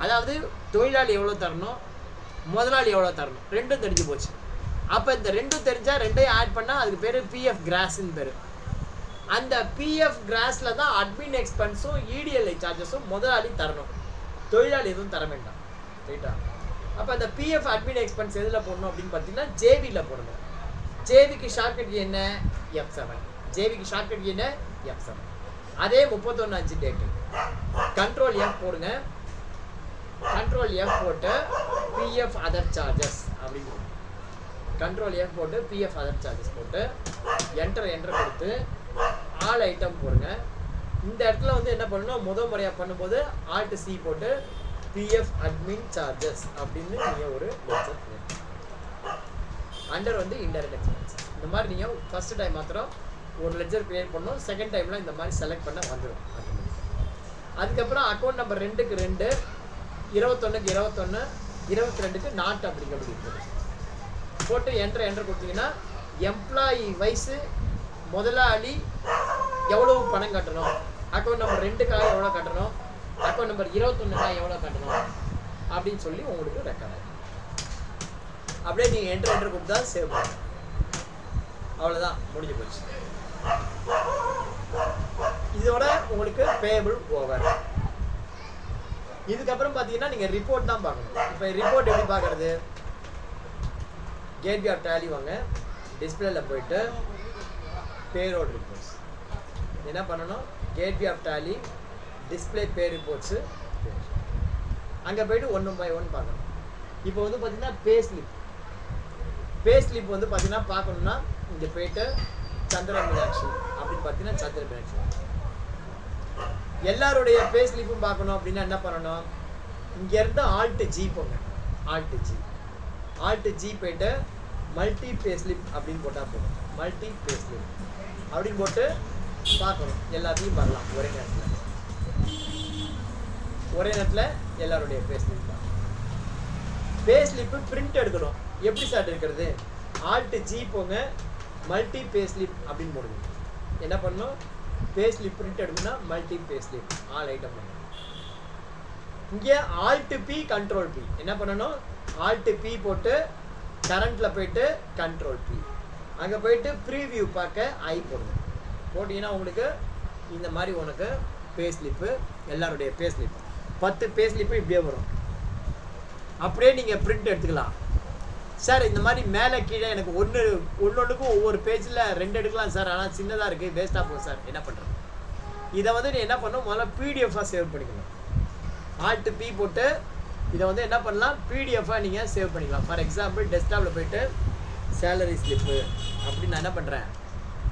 அதாவது தொழிலாளி எவ்வளோ தரணும்? முதலாளி எவ்வளோ தரணும்? ரெண்டும் தெரிஞ்சு போச்சு. அப்போ இந்த ரெண்டும் தெரிஞ்சால் ரெண்டையும் ஆட் பண்ணால் அதுக்கு பேர் பிஎஃப் கிராஸ்ன்னு பேர். அந்த பிஎஃப் கிராஸில் தான் அட்மின் எக்ஸ்பென்ஸும் இடிஎல்ஐ சார்ஜஸும் முதலாளி தரணும். தொழிலாளி எதுவும் தர வேண்டாம். ரைட்டா அப்போ அந்த பிஎஃப் அட்மின் எக்ஸ்பென்ஸ் எதில் போடணும் அப்படின்னு பார்த்தீங்கன்னா ஜேவியில் போடணும். ஜேவிக்கு ஷார்ட்கட் என்ன? எஃப் செவன் ஜேவிக்கு ஷார்ட்கட் என்ன? எஃப் செவன் அதே முப்பத்தொன்று அஞ்சு டேட்டு கண்ட்ரோல் எஃப் போடுங்க. கண்ட்ரோல் எஃப் போட்டு பிஎஃப் அதர் சார்ஜஸ் அப்படின்னு கண்ட்ரோல் எஃப் போட்டு பிஎஃப் அதர் சார்ஜஸ் போட்டு என்டர் என்டர் கொடுத்து ஆல் ஐட்டம் போடுங்க. இந்த இடத்துல வந்து என்ன பண்ணணும்? முதல் முறையாக பண்ணும்போது ஆல்ட் சி போட்டு பிஎஃப் அட்மின் சார்ஜஸ் அப்படின்னு நீங்கள் ஒரு லெக்சர் அண்டர் வந்து இன்டெரக்ட் எக்ஸ்பென்ஸ் இந்த மாதிரி நீங்கள் ஃபஸ்ட்டு டைம் மாத்திரம் ஒரு லெஜர் க்ரியேட் பண்ணணும் செகண்ட் டைமில் இந்த மாதிரி செலக்ட் பண்ண வந்துடும் அதுக்கப்புறம் அக்கௌண்ட் நம்பர் ரெண்டுக்கு ரெண்டு இருபத்தொன்னுக்கு இருபத்தொன்று இருபத்தி ரெண்டுக்கு நாட் அப்படிங்கிறது இருக்குது போட்டு என்ட்ரு என்ட்ரு கொடுத்தீங்கன்னா எம்ப்ளாயி வயசு முதலாளி எவ்வளவு பணம் கட்டணும்? அக்கௌண்ட் நம்பர் ரெண்டுக்காக எவ்வளோ கட்டணும்? அக்கௌண்ட் நம்பர் இருபத்தொன்னுக்காக எவ்வளோ கட்டணும்? அப்படின்னு சொல்லி உங்களுக்கு ரெக்கார்ட் ஆகும் அப்படியே நீங்கள் என்ட்ரு என்ட்ரு கொடுத்தா சேவ் பண்ணுங்க அவ்வளோதான் முடிஞ்சு போச்சு. இதோட உங்களுக்கு பேபிள் ஓவர் இதுக்கப்புறம் பார்த்தீங்கன்னா நீங்கள் ரிப்போர்ட் தான் பார்க்கணும். இப்போ ரிப்போர்ட் எப்படி பார்க்கறது? கேட்வே ஆஃப் டேலி வாங்க. டிஸ்பிளேல போயிட்டு பேரோட் ரிப்போர்ட்ஸ் என்ன பண்ணணும்? Gateway of Tally display pay reports அங்கே போயிட்டு ஒன்று பை ஒன் பார்க்கணும். இப்போ வந்து பார்த்தீங்கன்னா பே ஸ்லிப் பே ஸ்லிப் வந்து பார்த்தீங்கன்னா பார்க்கணுன்னா இங்கே போயிட்டு சந்திர மீனாட்சி அப்படின்னு பார்த்தீங்கன்னா சந்திர மீனாட்சி எல்லாருடைய பே ஸ்லிப்பும் பார்க்கணும் அப்படின்னா என்ன பண்ணணும்? இங்கேருந்து ஆல்ட்டு ஜி போங்க. ஆல்ட்டு ஜி ஆல்ட்டு ஜி போயிட்டு மல்டி பே ஸ்லிப் அப்படின்னு போட்டால் போதும். மல்டி பே ஸ்லிப் அப்படின்னு போட்டு பார்க்கணும். எல்லாத்தையும் வரலாம் ஒரே நேரத்தில். ஒரே நேரத்தில் எல்லாருடைய பே ஸ்லிப் தான். பே ஸ்லிப்பு பிரிண்ட் எடுக்கணும். எப்படி சார் எடுக்கிறது? ஆல்ட்டு ஜி போங்க. மல்டி பேஸ்லிப் அப்படின்னு போடுங்க. என்ன பண்ணணும்? பேஸ்லிப் பிரிண்ட் எடுக்கணும்னா மல்டி பேஸ்லிப் ஆல் ஐட்டம் பண்ணணும் இங்கே ஆல்ட்டு பி கண்ட்ரோல் பி என்ன பண்ணணும்? ஆல்ட்டு பி போட்டு கரண்ட்டில் போயிட்டு கண்ட்ரோல் பி அங்கே போயிட்டு ப்ரீவியூ பார்க்க ஐ போடுங்க. போட்டிங்கன்னா உங்களுக்கு இந்த மாதிரி உனக்கு பேஸ்லிப்பு எல்லாருடைய பேஸ்லிப் பத்து பேஸ்லிப்பு இப்படியே வரும். அப்படியே நீங்கள் பிரிண்ட் எடுத்துக்கலாம். சார் இந்த மாதிரி மேலே கீழே எனக்கு ஒன்று ஒன்னொன்றுக்கும் ஒவ்வொரு பேஜில் ரெண்டு எடுக்கலாம் சார். ஆனால் சின்னதாக இருக்குது வேஸ்ட்டாக போகும் சார். என்ன பண்ணுறது இதை வந்து நீ என்ன பண்ணணும்? முதல்ல பிடிஎஃபாக சேவ் பண்ணிக்கணும். ஆல்ட்டு பி போட்டு இதை வந்து என்ன பண்ணலாம்? பிடிஎஃபாக நீங்கள் சேவ் பண்ணிக்கலாம். ஃபார் எக்ஸாம்பிள் டெஸ்க்டாப்பில் போயிட்டு சேலரி ஸ்லிப்பு அப்படின்னு நான் என்ன பண்ணுறேன்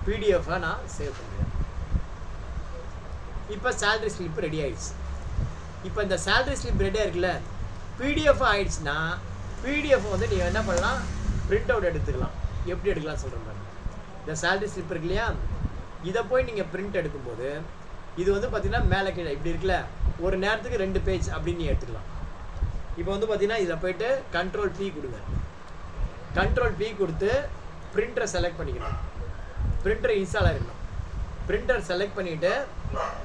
பிடிஎஃபாக நான் சேவ் பண்ணுறேன் இப்போ சேலரி ஸ்லிப் ரெடி ஆகிடுச்சு இப்போ இந்த சேலரி ஸ்லிப் ரெடியாக இருக்குல்ல பிடிஎஃப் ஆகிடுச்சுன்னா பிடிஎஃப் வந்து நீங்கள் என்ன பண்ணலாம்? பிரிண்ட் அவுட் எடுத்துக்கலாம். எப்படி எடுக்கலாம் சொல்கிற மாதிரி. இந்த சேலரி ஸ்லிப் இருக்கு இல்லையா? இதை போய் நீங்கள் பிரிண்ட் எடுக்கும்போது இது வந்து பார்த்தீங்கன்னா மேலே கீழே இப்படி இருக்குல்ல? ஒரு நேரத்துக்கு ரெண்டு பேஜ் அப்படின்னு நீ எடுத்துக்கலாம். இப்போ வந்து பார்த்தீங்கன்னா இதில் போயிட்டு கண்ட்ரோல் பி கொடுங்க. கண்ட்ரோல் பி கொடுத்து பிரிண்டரை செலக்ட் பண்ணிக்கணும். பிரிண்டர் இன்ஸ்டால் ஆகிருக்கணும் பிரிண்டர் செலக்ட் பண்ணிவிட்டு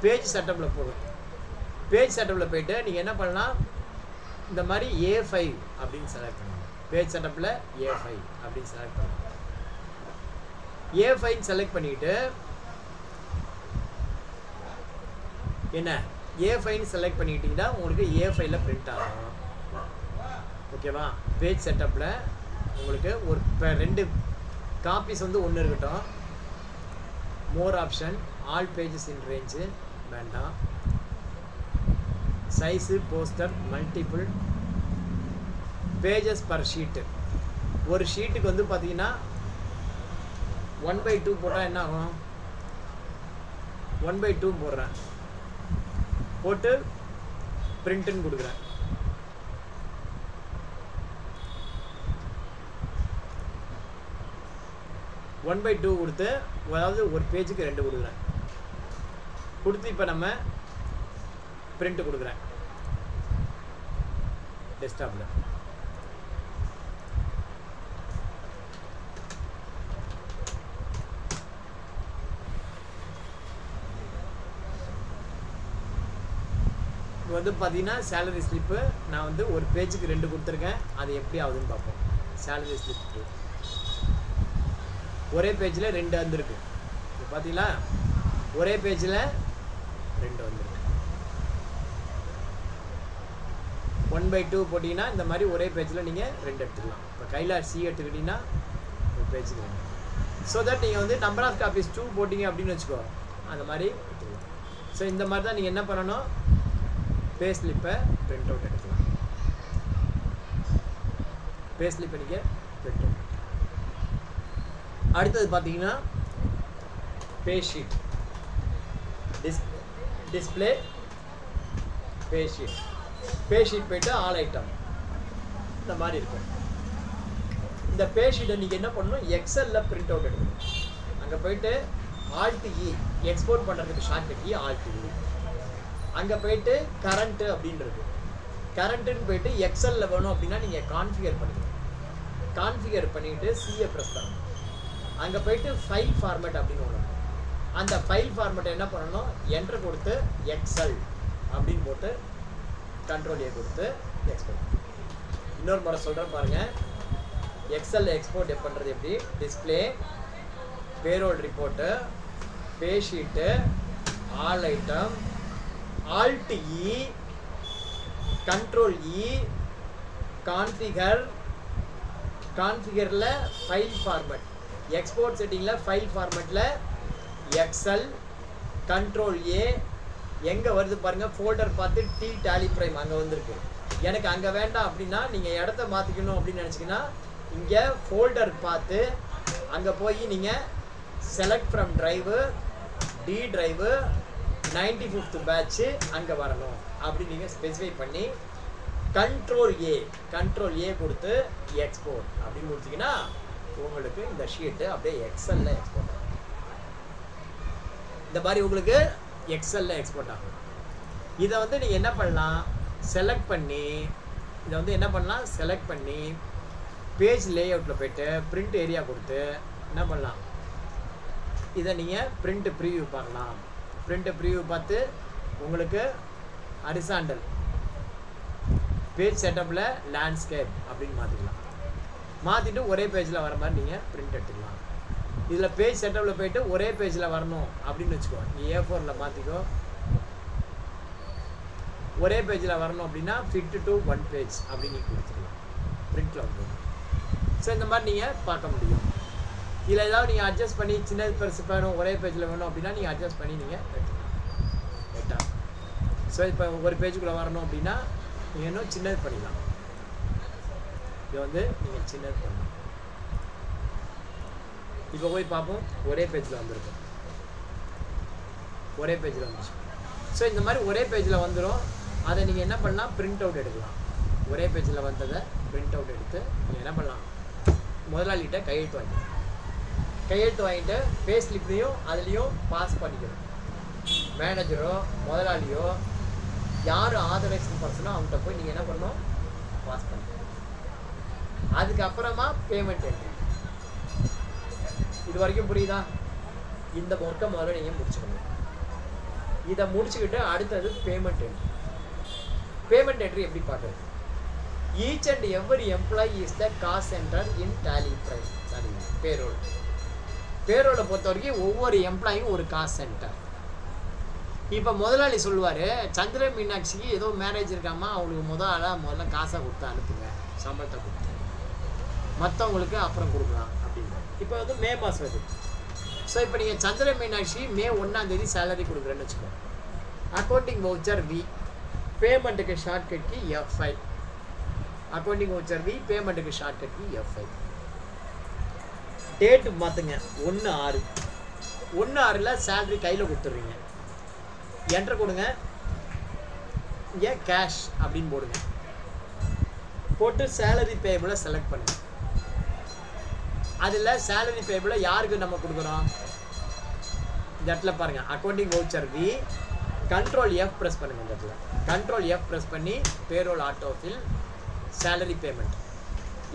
பேஜ் செட்டப்பில் போகணும். பேஜ் செட்டப்பில் போயிட்டு நீங்கள் என்ன பண்ணலாம்? இந்த மாதிரி ஏ ஃபைவ் அப்படின்னு செலக்ட் பண்ணுங்க. பேஜ் செட்டப்பில் ஏ ஃபைவ் அப்படின்னு செலக்ட் பண்ணுங்க. ஏ ஃபைவ் செலக்ட் பண்ணிட்டு என்ன? ஏ ஃபைன் செலக்ட் பண்ணிக்கிட்டீங்கன்னா உங்களுக்கு ஏ ஃபைவ்ல பிரிண்ட் ஆகும். ஓகேவா பேஜ் செட்டப்பில் உங்களுக்கு ஒரு இப்போ ரெண்டு காப்பீஸ் வந்து ஒன்று இருக்கட்டும். More option all pages in range வேண்டாம். Size poster multiple pages per sheet. ஒரு ஷீட்டுக்கு வந்து பார்த்தீங்கன்னா ஒன் பை டூ போட்டால் என்ன ஆகும் ஒன் பை டூ போடுறேன். போட்டு பிரிண்ட்டுன்னு கொடுக்குறேன். ஒன் பை டூ கொடுத்து அதாவது ஒரு பேஜுக்கு ரெண்டு கொடுக்குறேன். கொடுத்து இப்போ நம்ம பிரிண்ட் கொடுக்குறேன். டெஸ்க்டாப்பில் இப்போ வந்து பார்த்தீங்கன்னா சேலரி ஸ்லிப்பு நான் வந்து ஒரு பேஜுக்கு ரெண்டு கொடுத்துருக்கேன். அது எப்படி ஆகுதுன்னு பார்ப்போம். சேலரி ஸ்லிப்பு ஒரே பேஜில் ரெண்டு வந்திருக்கு. இப்போ பார்த்தீங்களா? ஒரே பேஜில் ரெண்டு வந்திருக்கு. ஒன் பை டூ போட்டிங்கன்னா இந்த மாதிரி ஒரே பேஜில் நீங்கள் ரெண்டு எடுத்துக்கலாம். இப்போ கையில் சி எடுத்துக்கிட்டிங்கன்னா ஒரு பேஜுக்கு ரெண்டு ஸோ தட் நீங்கள் வந்து நம்பர் ஆஃப் காப்பீஸ் டூ போட்டிங்க அப்படின்னு வச்சுக்கோ அந்த மாதிரி எடுத்துக்கலாம். ஸோ இந்த மாதிரி தான் நீங்கள் என்ன பண்ணணும்? பே ஸ்லிப்பை பிரிண்ட் அவுட் எடுக்கலாம். பே ஸ்லிப்பை நீங்கள் பிரிண்ட் அவுட் அடுத்தது பார்த்தீங்கன்னா pay sheet dis display pay sheet paysheet போயிட்டு ஆல் ஐட்டம். இந்த மாதிரி இருக்கும். இந்த பேஷீட்டை நீங்கள் என்ன பண்ணணும்? எக்ஸலில் பிரிண்ட் அவுட் எடுக்கணும். அங்கே போயிட்டு ஆல்ட் இ எக்ஸ்போர்ட் பண்ணுறதுக்கு ஷார்ட்கட் இ ஆல்ட் இ அங்கே போயிட்டு கரண்ட்டு அப்படின்றது. கரண்ட்டுன்னு போயிட்டு எக்ஸலில் வேணும் அப்படின்னா நீங்கள் கான்ஃபிகர் பண்ணிக்கணும் கான்ஃபிகர் பண்ணிவிட்டு சிஏ ப்ரெஸ் பண்ணணும். அங்கே போயிட்டு ஃபைல் ஃபார்மேட் அப்படின்னு ஒன்று அந்த ஃபைல் ஃபார்மேட்டை என்ன பண்ணணும்? என்ட்ரு கொடுத்து எக்ஸல் அப்படின்னு போட்டு கண்ட்ரோல் ஏ கொடுத்து எக்ஸ்போர்ட் இன்னொரு முறை சொல்கிறேன் பாருங்கள் எக்ஸலில் எக்ஸ்போர்ட் பண்ணுறது எப்படி? Display payroll report pay sheet all item alt E control E configure கான்ஃபிகரில் file format export செட்டிங்கில் ஃபைல் ஃபார்மேட்டில் எக்ஸல் கண்ட்ரோல் ஏ எங்கே வருது பாருங்கள் ஃபோல்டர் பார்த்து டி டேலி ப்ரைம் அங்கே வந்திருக்கு. எனக்கு அங்கே வேண்டாம் அப்படின்னா நீங்கள் இடத்த மாற்றிக்கணும் அப்படின்னு நினச்சிங்கன்னா இங்கே ஃபோல்டர் பார்த்து அங்கே போய் நீங்கள் select from drive D drive ninety fifth batch அங்கே வரணும் அப்படி நீங்கள் ஸ்பெசிஃபை பண்ணி கண்ட்ரோல் ஏ கண்ட்ரோல் ஏ கொடுத்து எக்ஸ்போர்ட் அப்படின்னு கொடுத்தீங்கன்னா உங்களுக்கு இந்த ஷீட்டு அப்படியே எக்ஸலில் எக்ஸ்போர்ட் இந்த மாதிரி உங்களுக்கு எக்ஸலில் எக்ஸ்போர்ட் ஆகும். இதை வந்து நீங்கள் என்ன பண்ணலாம்? செலக்ட் பண்ணி இதை வந்து என்ன பண்ணலாம்? செலக்ட் பண்ணி பேஜ் லேஅவுட்டில் போயிட்டு பிரிண்ட் ஏரியா கொடுத்து என்ன பண்ணலாம்? இதை நீங்கள் பிரிண்ட்டு ப்ரீவியூ பார்க்கலாம். பிரிண்ட் ப்ரீவியூ பார்த்து உங்களுக்கு அரிசாண்டல் பேஜ் செட்டப்பில் லேண்ட்ஸ்கேப் அப்படின்னு மாற்றிக்கலாம் மாற்றிட்டு ஒரே பேஜில் வர மாதிரி நீங்கள் பிரிண்ட் எடுத்துக்கலாம். இதில் பேஜ் செட்டப்பில் போயிட்டு ஒரே பேஜில் வரணும் அப்படின்னு வச்சுக்கோ. நீ ஏ ஃபோரில் மாற்றிக்கோ ஒரே பேஜில் வரணும் அப்படின்னா ஃபிட் டு ஒன் பேஜ் அப்படின்னு நீங்கள் கொடுத்துக்கலாம் பிரிண்டில் வந்து. ஸோ இந்த மாதிரி நீங்கள் பார்க்க முடியும். இதில் ஏதாவது நீங்கள் அட்ஜஸ்ட் பண்ணி சின்னது பெருசு வேணும் ஒரே பேஜில் வேணும் அப்படின்னா நீங்கள் அட்ஜஸ்ட் பண்ணி நீங்கள் எடுத்துக்கலாம். ரைட்டா ஸோ இப்போ ஒரு பேஜுக்குள்ளே வரணும் அப்படின்னா நீங்கள் இன்னும் சின்னது பண்ணிக்கலாம். இது வந்து நீங்கள் சின்னது பண்ணலாம் இப்போ போய் பார்ப்போம். ஒரே பேஜில் வந்திருக்கும். ஒரே பேஜில் வந்துச்சு. ஸோ இந்த மாதிரி ஒரே பேஜில் வந்துடும் அதை நீங்கள் என்ன பண்ணலாம்? பிரிண்ட் அவுட் எடுக்கலாம். ஒரே பேஜில் வந்ததை பிரிண்ட் அவுட் எடுத்து நீங்கள் என்ன பண்ணலாம்? முதலாளிகிட்ட கையெழுத்து வாங்கிக்கலாம். கையெழுத்து வாங்கிட்டு பே ஸ்லிப்லேயும் அதுலேயும் பாஸ் பண்ணிக்கணும். மேனேஜரோ முதலாளியோ யார் ஆதரைசன் பர்சனோ அவங்ககிட்ட போய் நீங்கள் என்ன பண்ணணும்? பாஸ் பண்ணிக்கணும் அதுக்கப்புறமா பேமெண்ட் எடுக்கணும் இது வரைக்கும் புரியுதா? இந்த ஒர்க்கை முதல்ல நீங்கள் முடிச்சுக்கணும் இதை முடிச்சுக்கிட்டு அடுத்தது பேமெண்ட் என்ட்ரி பேமெண்ட் என்ட்ரி எப்படி பார்க்குறது? Each and every employee is the cost center in Tally prime sorry payroll பேரோலை பொறுத்த வரைக்கும் ஒவ்வொரு எம்ப்ளாயும் ஒரு காஸ் சென்டர் இப்போ முதலாளி சொல்லுவார் சந்திர மீனாட்சிக்கு ஏதோ மேரேஜ் இருக்காமா? அவங்களுக்கு முதல்ல முதல்ல காசை கொடுத்து அனுப்புங்க. சம்பளத்தை கொடுத்து. மற்றவங்களுக்கு அப்புறம் கொடுக்கலாம். இப்போ வந்து மே மாதம் வருது ஸோ இப்போ நீங்கள் சந்திர மீனாட்சி மே ஒன்றாந்தேதி சேலரி கொடுக்குறேன்னு வச்சுக்கோங்க. அக்கௌண்டிங் வவுச்சர் வி பேமெண்ட்டுக்கு ஷார்ட்கட்க்கு எஃப்ஐ அக்கௌண்டிங் வவுச்சர் வி பேமெண்ட்டுக்கு ஷார்ட்கட்க்கு எஃப்ஐ டேட்டு மாற்றுங்க ஒன்று ஆறு. ஒன்று ஆறில் சேலரி கையில் கொடுத்துட்றீங்க. என்ட்ரு கொடுங்க. இங்கே கேஷ் அப்படின்னு போடுங்க. போட்டு சேலரி பேபிளை செலக்ட் பண்ணுங்கள் அதில் சேலரி பேபிளை யாருக்கு நம்ம கொடுக்குறோம் இந்த இடத்துல பாருங்கள் accounting voucher V control F press பண்ணுங்கள் இந்த இடத்துல. கண்ட்ரோல் எஃப் ப்ரெஸ் பண்ணி பேரோல் ஆட்டோஃபில் சேலரி பேமெண்ட்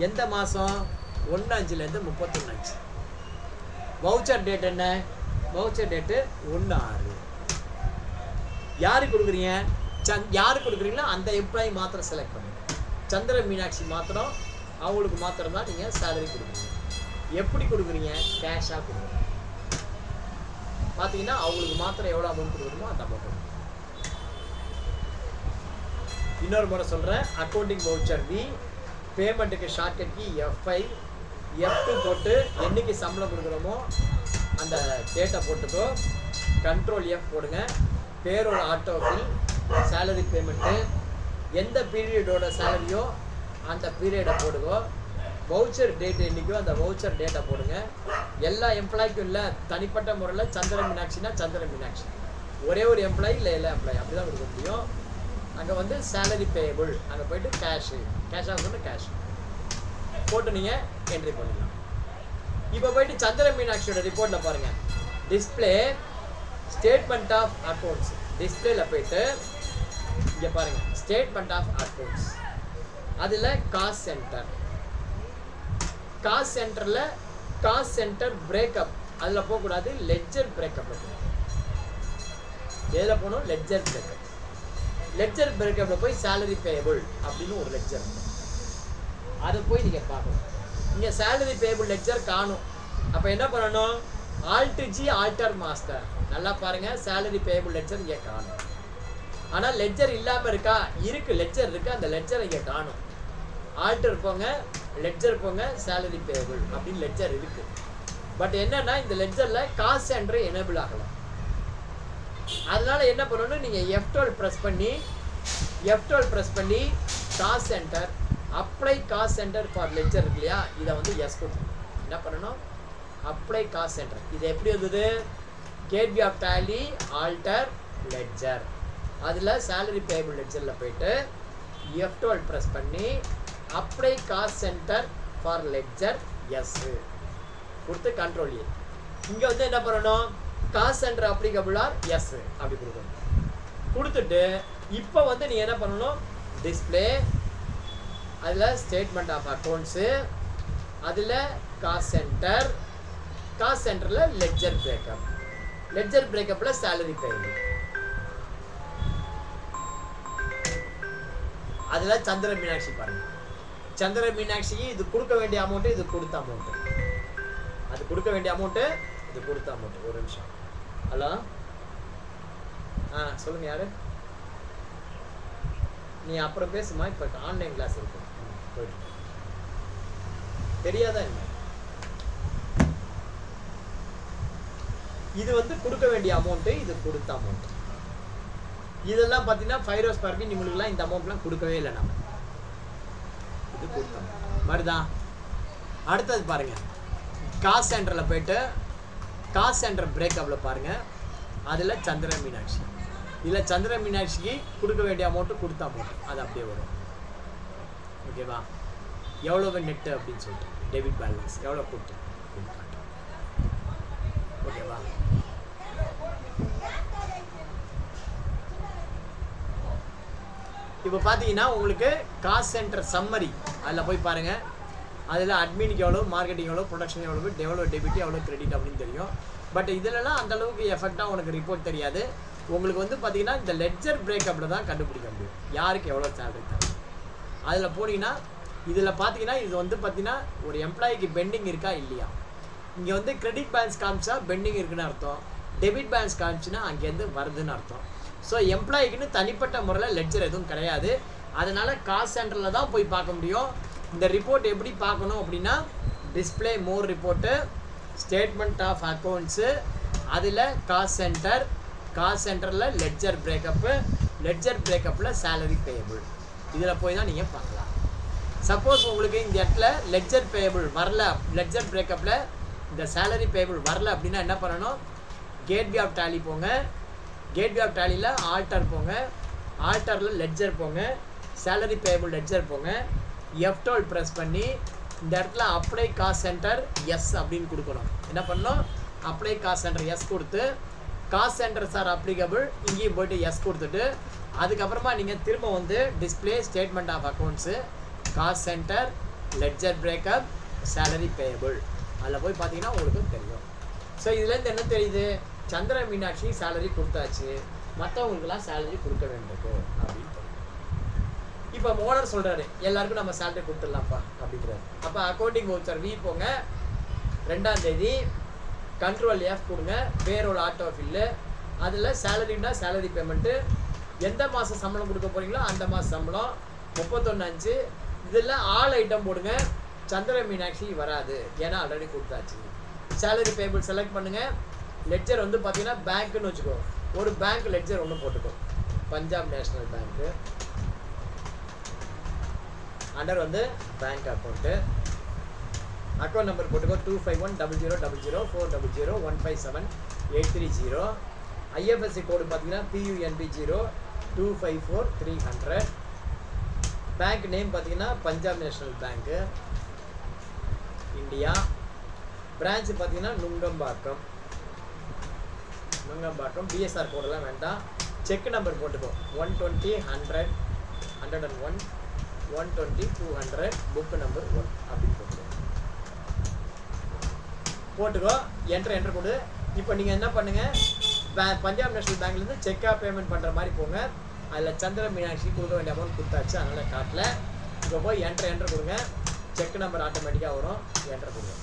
எந்த மாதம் ஒன்று அஞ்சுலேருந்து முப்பத்தொன்று அஞ்சு வவுச்சர் டேட் என்ன? வவுச்சர் டேட்டு ஒன்று ஆறு யாருக்கு கொடுக்குறீங்க? சந் யாருக்கு கொடுக்குறீங்களோ அந்த எம்ப்ளாயி மாத்திரம் செலக்ட் பண்ணுங்கள் சந்திர மீனாட்சி மாத்திரம் அவங்களுக்கு மாத்திரம் தான் நீங்கள் சேலரி கொடுக்குறீங்க எப்படி கொடுக்குறீங்க? கேஷாக கொடுங்க. பார்த்தீங்கன்னா அவங்களுக்கு மாத்திரம் எவ்வளோ அமௌண்ட் கொடுக்கணுமோ அந்த அமௌண்ட் இன்னொரு முறை சொல்கிறேன் அக்கௌண்டிங் வவுச்சர் வி பேமெண்ட்டுக்கு ஷார்ட்கட்க்கு எஃப்ஐ எஃப்டு போட்டு என்னைக்கு சம்பளம் கொடுக்குறோமோ அந்த டேட்டை போட்டுக்கோ. கண்ட்ரோல் எஃப் போடுங்க. பேரோட ஆட்டோ சேலரி பேமெண்ட்டு எந்த பீரியடோட சேலரியோ அந்த பீரியடை போடுங்கோ. வவுச்சர் டேட் இன்றைக்கும் அந்த வவுச்சர் டேட்டை போடுங்க. எல்லா எம்ப்ளாய்க்கும் இல்லை தனிப்பட்ட முறையில் சந்திர மீனாட்சினா சந்திர மீனாட்சி. ஒரே ஒரு எம்ப்ளாயி இல்லை எல்லா எம்ப்ளாயி அப்படி தான் கொடுக்க முடியும். அங்கே வந்து சேலரி பேயபிள் அங்கே போயிட்டு கேஷு கேஷ் ஆகுதுன்னு கேஷ் போட்டு நீங்கள் என்ட்ரி பண்ணிடலாம் இப்போ போயிட்டு சந்திர மீனாட்சியோட ரிப்போர்ட்டில் பாருங்கள் டிஸ்பிளே ஸ்டேட்மெண்ட் ஆஃப் அக்கௌண்ட்ஸ் டிஸ்பிளேல போயிட்டு இங்கே பாருங்கள் ஸ்டேட்மெண்ட் ஆஃப் அக்கௌண்ட்ஸ் அதில் காஸ்ட் சென்டர் காஸ் சென்டரில் காஸ் சென்டர் பிரேக்கப் அதில் போகக்கூடாது லெட்ஜர் பிரேக்கப்பில் எதில் போகணும்? லெட்ஜர் பிரேக்கப் லெட்ஜர் பிரேக்கப்பில் போய் சேலரி பேயபிள் அப்படின்னு ஒரு லெட்ஜர் அதை போய் நீங்கள் பார்க்கணும். இங்கே சேலரி பேயபிள் லெட்ஜர் காணும். அப்போ என்ன பண்ணணும்? ஆல்ட் ஜி ஆல்டர் மாஸ்டர் நல்லா பாருங்கள் சேலரி பேயபிள் லெட்ஜர் இங்கே காணும். ஆனால் லெட்ஜர் இல்லாமல் இருக்கா? இருக்குது லெட்ஜர் இருக்குது அந்த லெட்ஜர் இங்கே காணும். ஆல்டர் போங்க லெட்ஜர் போங்க சேலரி பேபிள் அப்படின்னு லெட்ஜர் இருக்கு. பட் என்னன்னா இந்த லெட்ஜரில் காசு என்ட்ரி எனேபிள் ஆகலாம். அதனால என்ன பண்ணணும்? நீங்கள் எஃப் டுவெல் ப்ரெஸ் பண்ணி எஃப் டுவெல் ப்ரெஸ் பண்ணி cost center apply cost center for ledger இருக்கு இல்லையா? இதை வந்து எஸ் கொடுக்கணும் என்ன பண்ணணும்? அப்ளை காஸ் சென்டர் இது எப்படி வந்தது? KP of Tally alter ledger அதில் சேலரி பேபிள் லெட்ஜரில் போயிட்டு எஃப் டுவெல் ப்ரெஸ் பண்ணி apply cost center for ledger yes கொடுத்து கண்ட்ரோல் ஏ இங்கே வந்து என்ன பண்ணணும்? காஸ் சென்டர் அப்ளிகபிளார் எஸ் அப்படி கொடுக்கணும். கொடுத்துட்டு இப்போ வந்து நீ என்ன பண்ணணும்? டிஸ்பிளே அதில் ஸ்டேட்மெண்ட் ஆஃப் அக்கௌண்ட்ஸு அதில் காஸ் சென்டர் காஸ் சென்டரில் லெட்ஜர் பிரேக்கப் லெட்ஜர் பிரேக்கப்பில் சேலரி பேமெண்ட் அதில் சந்திர மீனாட்சி பாருங்கள் சந்திர மீனாட்சிக்கு இது கொடுக்க வேண்டிய அமௌண்ட்டு இது கொடுத்த அமௌண்ட்டு அது கொடுக்க வேண்டிய அமௌண்ட்டு இது கொடுத்த அமௌண்ட்டு ஒரு நிமிஷம். ஹலோ ஆ சொல்லுங்க யாரு? நீ அப்புறம் பேசுமா? இப்போ ஆன்லைன் கிளாஸ் இருக்கு. போயிட்டு தெரியாதா என்ன? இது வந்து கொடுக்க வேண்டிய அமௌண்ட்டு இது கொடுத்த அமௌண்ட் இதெல்லாம் பார்த்தீங்கன்னா ஃபைவ் ரோஸ் பர்பி இவங்களுக்குலாம் இந்த அமௌண்ட்லாம் கொடுக்கவே இல்லை நம்ம. இது கொடுத்தோம் வருதா அடுத்தது பாருங்கள் காசு சென்டரில் போயிட்டு காசு சென்டர் பிரேக்கப்பில் பாருங்கள் அதில் சந்திர மீனாட்சி. இதில் சந்திர மீனாட்சிக்கு கொடுக்க வேண்டிய அமௌண்ட்டு கொடுத்தா போதும். அது அப்படியே வரும். ஓகேவா எவ்வளவு நெட்டு அப்படின்னு சொல்லிட்டு டெபிட் பேலன்ஸ் எவ்வளோ கொடுத்து அப்படின்னு காட்டும். ஓகேவா இப்போ பார்த்தீங்கன்னா உங்களுக்கு காஸ்ட் சென்டர் சம்மரி அதில் போய் பாருங்கள் அதில் அட்மினுக்கு எவ்வளோ மார்க்கெட்டிங் எவ்வளோ ப்ரொடக்ஷன் எவ்வளோ எவ்வளோ டெபிட் எவ்வளோ கிரெடிட் அப்படின்னு தெரியும். பட் இதிலலாம் அந்தளவுக்கு எஃபெக்டாக உனக்கு ரிப்போர்ட் தெரியாது. உங்களுக்கு வந்து பார்த்தீங்கன்னா இந்த லெட்ஜர் பிரேக்கப்பில் தான் கண்டுபிடிக்க முடியும். யாருக்கு எவ்வளோ சேலரி தரும் அதில் போனீங்கன்னா இதில் பார்த்தீங்கன்னா இது வந்து பார்த்தீங்கன்னா ஒரு எம்ப்ளாய்க்கு பெண்டிங் இருக்கா இல்லையா? இங்கே வந்து கிரெடிட் பேலன்ஸ் காமிச்சா பெண்டிங் இருக்குன்னு அர்த்தம். டெபிட் பேலன்ஸ் காமிச்சுன்னா அங்கேருந்து வருதுன்னு அர்த்தம். ஸோ எம்ப்ளாய்க்குன்னு தனிப்பட்ட முறையில் லெட்ஜர் எதுவும் கிடையாது. அதனால் காசு சென்டரில் தான் போய் பார்க்க முடியும். இந்த ரிப்போர்ட் எப்படி பார்க்கணும் அப்படின்னா display more report statement of accounts அதில் காசு சென்டர் காஸ் சென்டரில் லெட்ஜர் பிரேக்கப்பு லெட்ஜர் பிரேக்கப்பில் சேலரி பேயபிள் இதில் போய் தான் நீங்கள் பார்க்கலாம். சப்போஸ் உங்களுக்கு இந்த இடத்துல லெட்ஜர் பேயபிள் வரல லெட்ஜர் பிரேக்கப்பில் இந்த சேலரி பேயபிள் வரல அப்படின்னா என்ன பண்ணணும்? கேட்வே ஆஃப் டேலி போங்க. கேட்வே ஆஃப் டேலியில் ஆல்டர் போங்க. ஆல்டரில் லெட்ஜர் போங்க. சேலரி பேயபிள் லெட்ஜர் போங்க. எஃப்டோல் ப்ரெஸ் பண்ணி இந்த இடத்துல அப்ளை காஸ்ட் சென்டர் எஸ் அப்படின்னு கொடுக்கணும். என்ன பண்ணோம் அப்ளை காஸ்ட் சென்டர் எஸ் கொடுத்து காஸ்ட் சென்டர் சார் அப்ளிகபிள் இங்கேயும் போய்ட்டு எஸ் கொடுத்துட்டு அதுக்கப்புறமா நீங்கள் திரும்ப வந்து display statement of accounts cost center ledger breakup salary payable அதில் போய் பார்த்தீங்கன்னா உங்களுக்கு தெரியும். ஸோ இதுலேருந்து என்ன தெரியுது? சந்திர மீனாட்சி சேலரி கொடுத்தாச்சு. மற்றவங்களுக்குலாம் சேலரி கொடுக்க வேண்டும் அப்படின்னு இப்போ ஓனர் சொல்கிறாரு எல்லாருக்கும் நம்ம சேலரி கொடுத்துடலாம்ப்பா அப்படிங்கிறாரு அப்போ அக்கௌண்டிங் வவுச்சர் வி போங்க. ரெண்டாம் தேதி கண்ட்ரோல் எஃப் கொடுங்க. பேரோல் ஆட்டோ ஃபில்லு அதில் சேலரினா சேலரி பேமெண்ட்டு எந்த மாதம் சம்பளம் கொடுக்க போகிறீங்களோ அந்த மாதம் சம்பளம். முப்பத்தொன்று அஞ்சு. இதில் ஆல் ஐட்டம் போடுங்க. சந்திர மீனாட்சி வராது. ஏன்னா ஆல்ரெடி கொடுத்தாச்சு. சேலரி பேபிள் செலக்ட் பண்ணுங்கள் லெட்ஜர் வந்து பார்த்தீங்கன்னா பேங்க்குன்னு வச்சுக்கோ. ஒரு பேங்க் லெட்ஜர் ஒன்று போட்டுக்கோ. பஞ்சாப் நேஷனல் பேங்க்கு அண்டர் வந்து பேங்க் அக்கௌண்ட்டு அக்கௌண்ட் நம்பர் போட்டுக்கோ. Two five one double zero double zero four double zero one five seven eight three zero IFSC code பார்த்தீங்கன்னா PNB zero two five four three hundred bank name பார்த்தீங்கன்னா Punjab National Bank India branch பார்த்தீங்கன்னா Nungambakkam Nungambakkam BSR கோடெல்லாம் வேண்டாம். Cheque number போட்டுக்கோ. One twenty hundred hundred and one one twenty two hundred book number one அப்படின்னு போட்டுக்கோ. போட்டுக்கோ. Enter enter கொடு இப்போ நீங்கள் என்ன பண்ணுங்கள் பே பஞ்சாப் நேஷனல் பேங்க்லேருந்து செக்காக பேமெண்ட் பண்ணுற மாதிரி போங்க. அதில் சந்திர மீனாட்சி கொடுக்க வேண்டிய அமௌண்ட் கொடுத்தாச்சு. அதனால் காட்டல. இப்போ போய் என்ட்ரு என்ட்ரு கொடுங்க. செக் நம்பர் ஆட்டோமேட்டிக்காக வரும். என்ட்ரு கொடுங்க.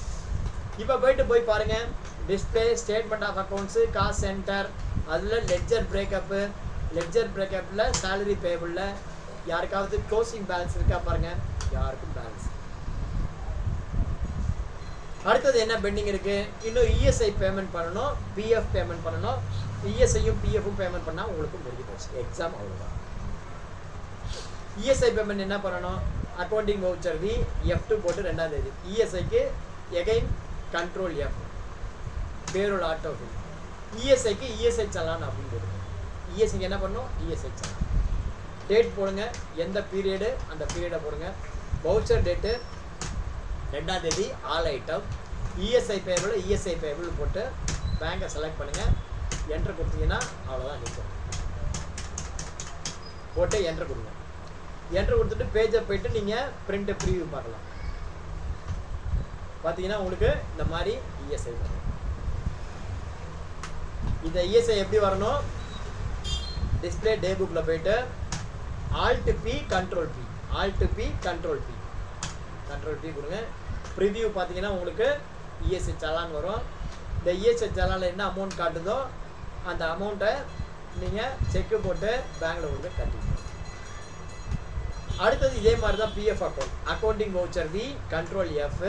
இப்போ போயிட்டு போய் பாருங்கள் display statement of accounts cost center அதில் லெட்ஜர் பிரேக்கப்பு லெட்ஜர் பிரேக்கப்பில் சேலரி பேபிளில் யாருக்காவது க்ளோசிங் பேலன்ஸ் இருக்கா பாருங்கள் யாருக்கும் பேலன்ஸ் அடுத்தது என்ன பெண்டிங் இருக்குது இன்னும் இஎஸ்ஐ பேமெண்ட் பண்ணணும். பிஎஃப் பேமெண்ட் பண்ணணும். இஎஸ்ஐயும் பிஎஃப்பும் பேமெண்ட் பண்ணால் உங்களுக்கு முடிஞ்சு போச்சு. எக்ஸாம் அவ்வளோதான் இஎஸ்ஐ பேமெண்ட் என்ன பண்ணணும்? Accounting voucher V F two போட்டு ரெண்டாம் தேதி. இஎஸ்ஐக்கு again control F payroll auto fill இஎஸ்ஐக்கு ESI challan அப்படின்னு போடுங்க. இஎஸ்ஐக்கு என்ன பண்ணணும்? இஎஸ்ஐ சலான் டேட் போடுங்க. எந்த பீரியடு அந்த பீரியடை போடுங்க. வவுச்சர் டேட்டு ரெண்டாம் தேதி all item ESI payable ESI payable போட்டு பேங்கை செலக்ட் பண்ணுங்கள் என்ட்ரு கொடுத்தீங்கன்னா அவ்வளோதான் நிற்கும் போட்டு என்ட்ரு கொடுங்க. என்ட்ரு கொடுத்துட்டு பேஜை போயிட்டு நீங்கள் பிரிண்ட்டு ப்ரீவியூ பார்க்கலாம். பார்த்தீங்கன்னா உங்களுக்கு இந்த மாதிரி இஎஸ்ஐ வரும். இந்த இஎஸ்ஐ எப்படி வரணும்? டிஸ்பிளே டே புக்கில் போயிட்டு alt P control P alt P control P control P கொடுங்க. ப்ரிவியூ பார்த்தீங்கன்னா உங்களுக்கு இஎஸ்ஐ சலான் வரும். இந்த இஎஸ்ஐ சலானில் என்ன அமௌண்ட் காட்டுதோ அந்த அமௌண்ட்டை நீங்கள் செக்கு போட்டு பேங்கில் கொடுத்து கட்டிக்கணும் அடுத்தது இதே மாதிரி தான் PF account accounting voucher V control F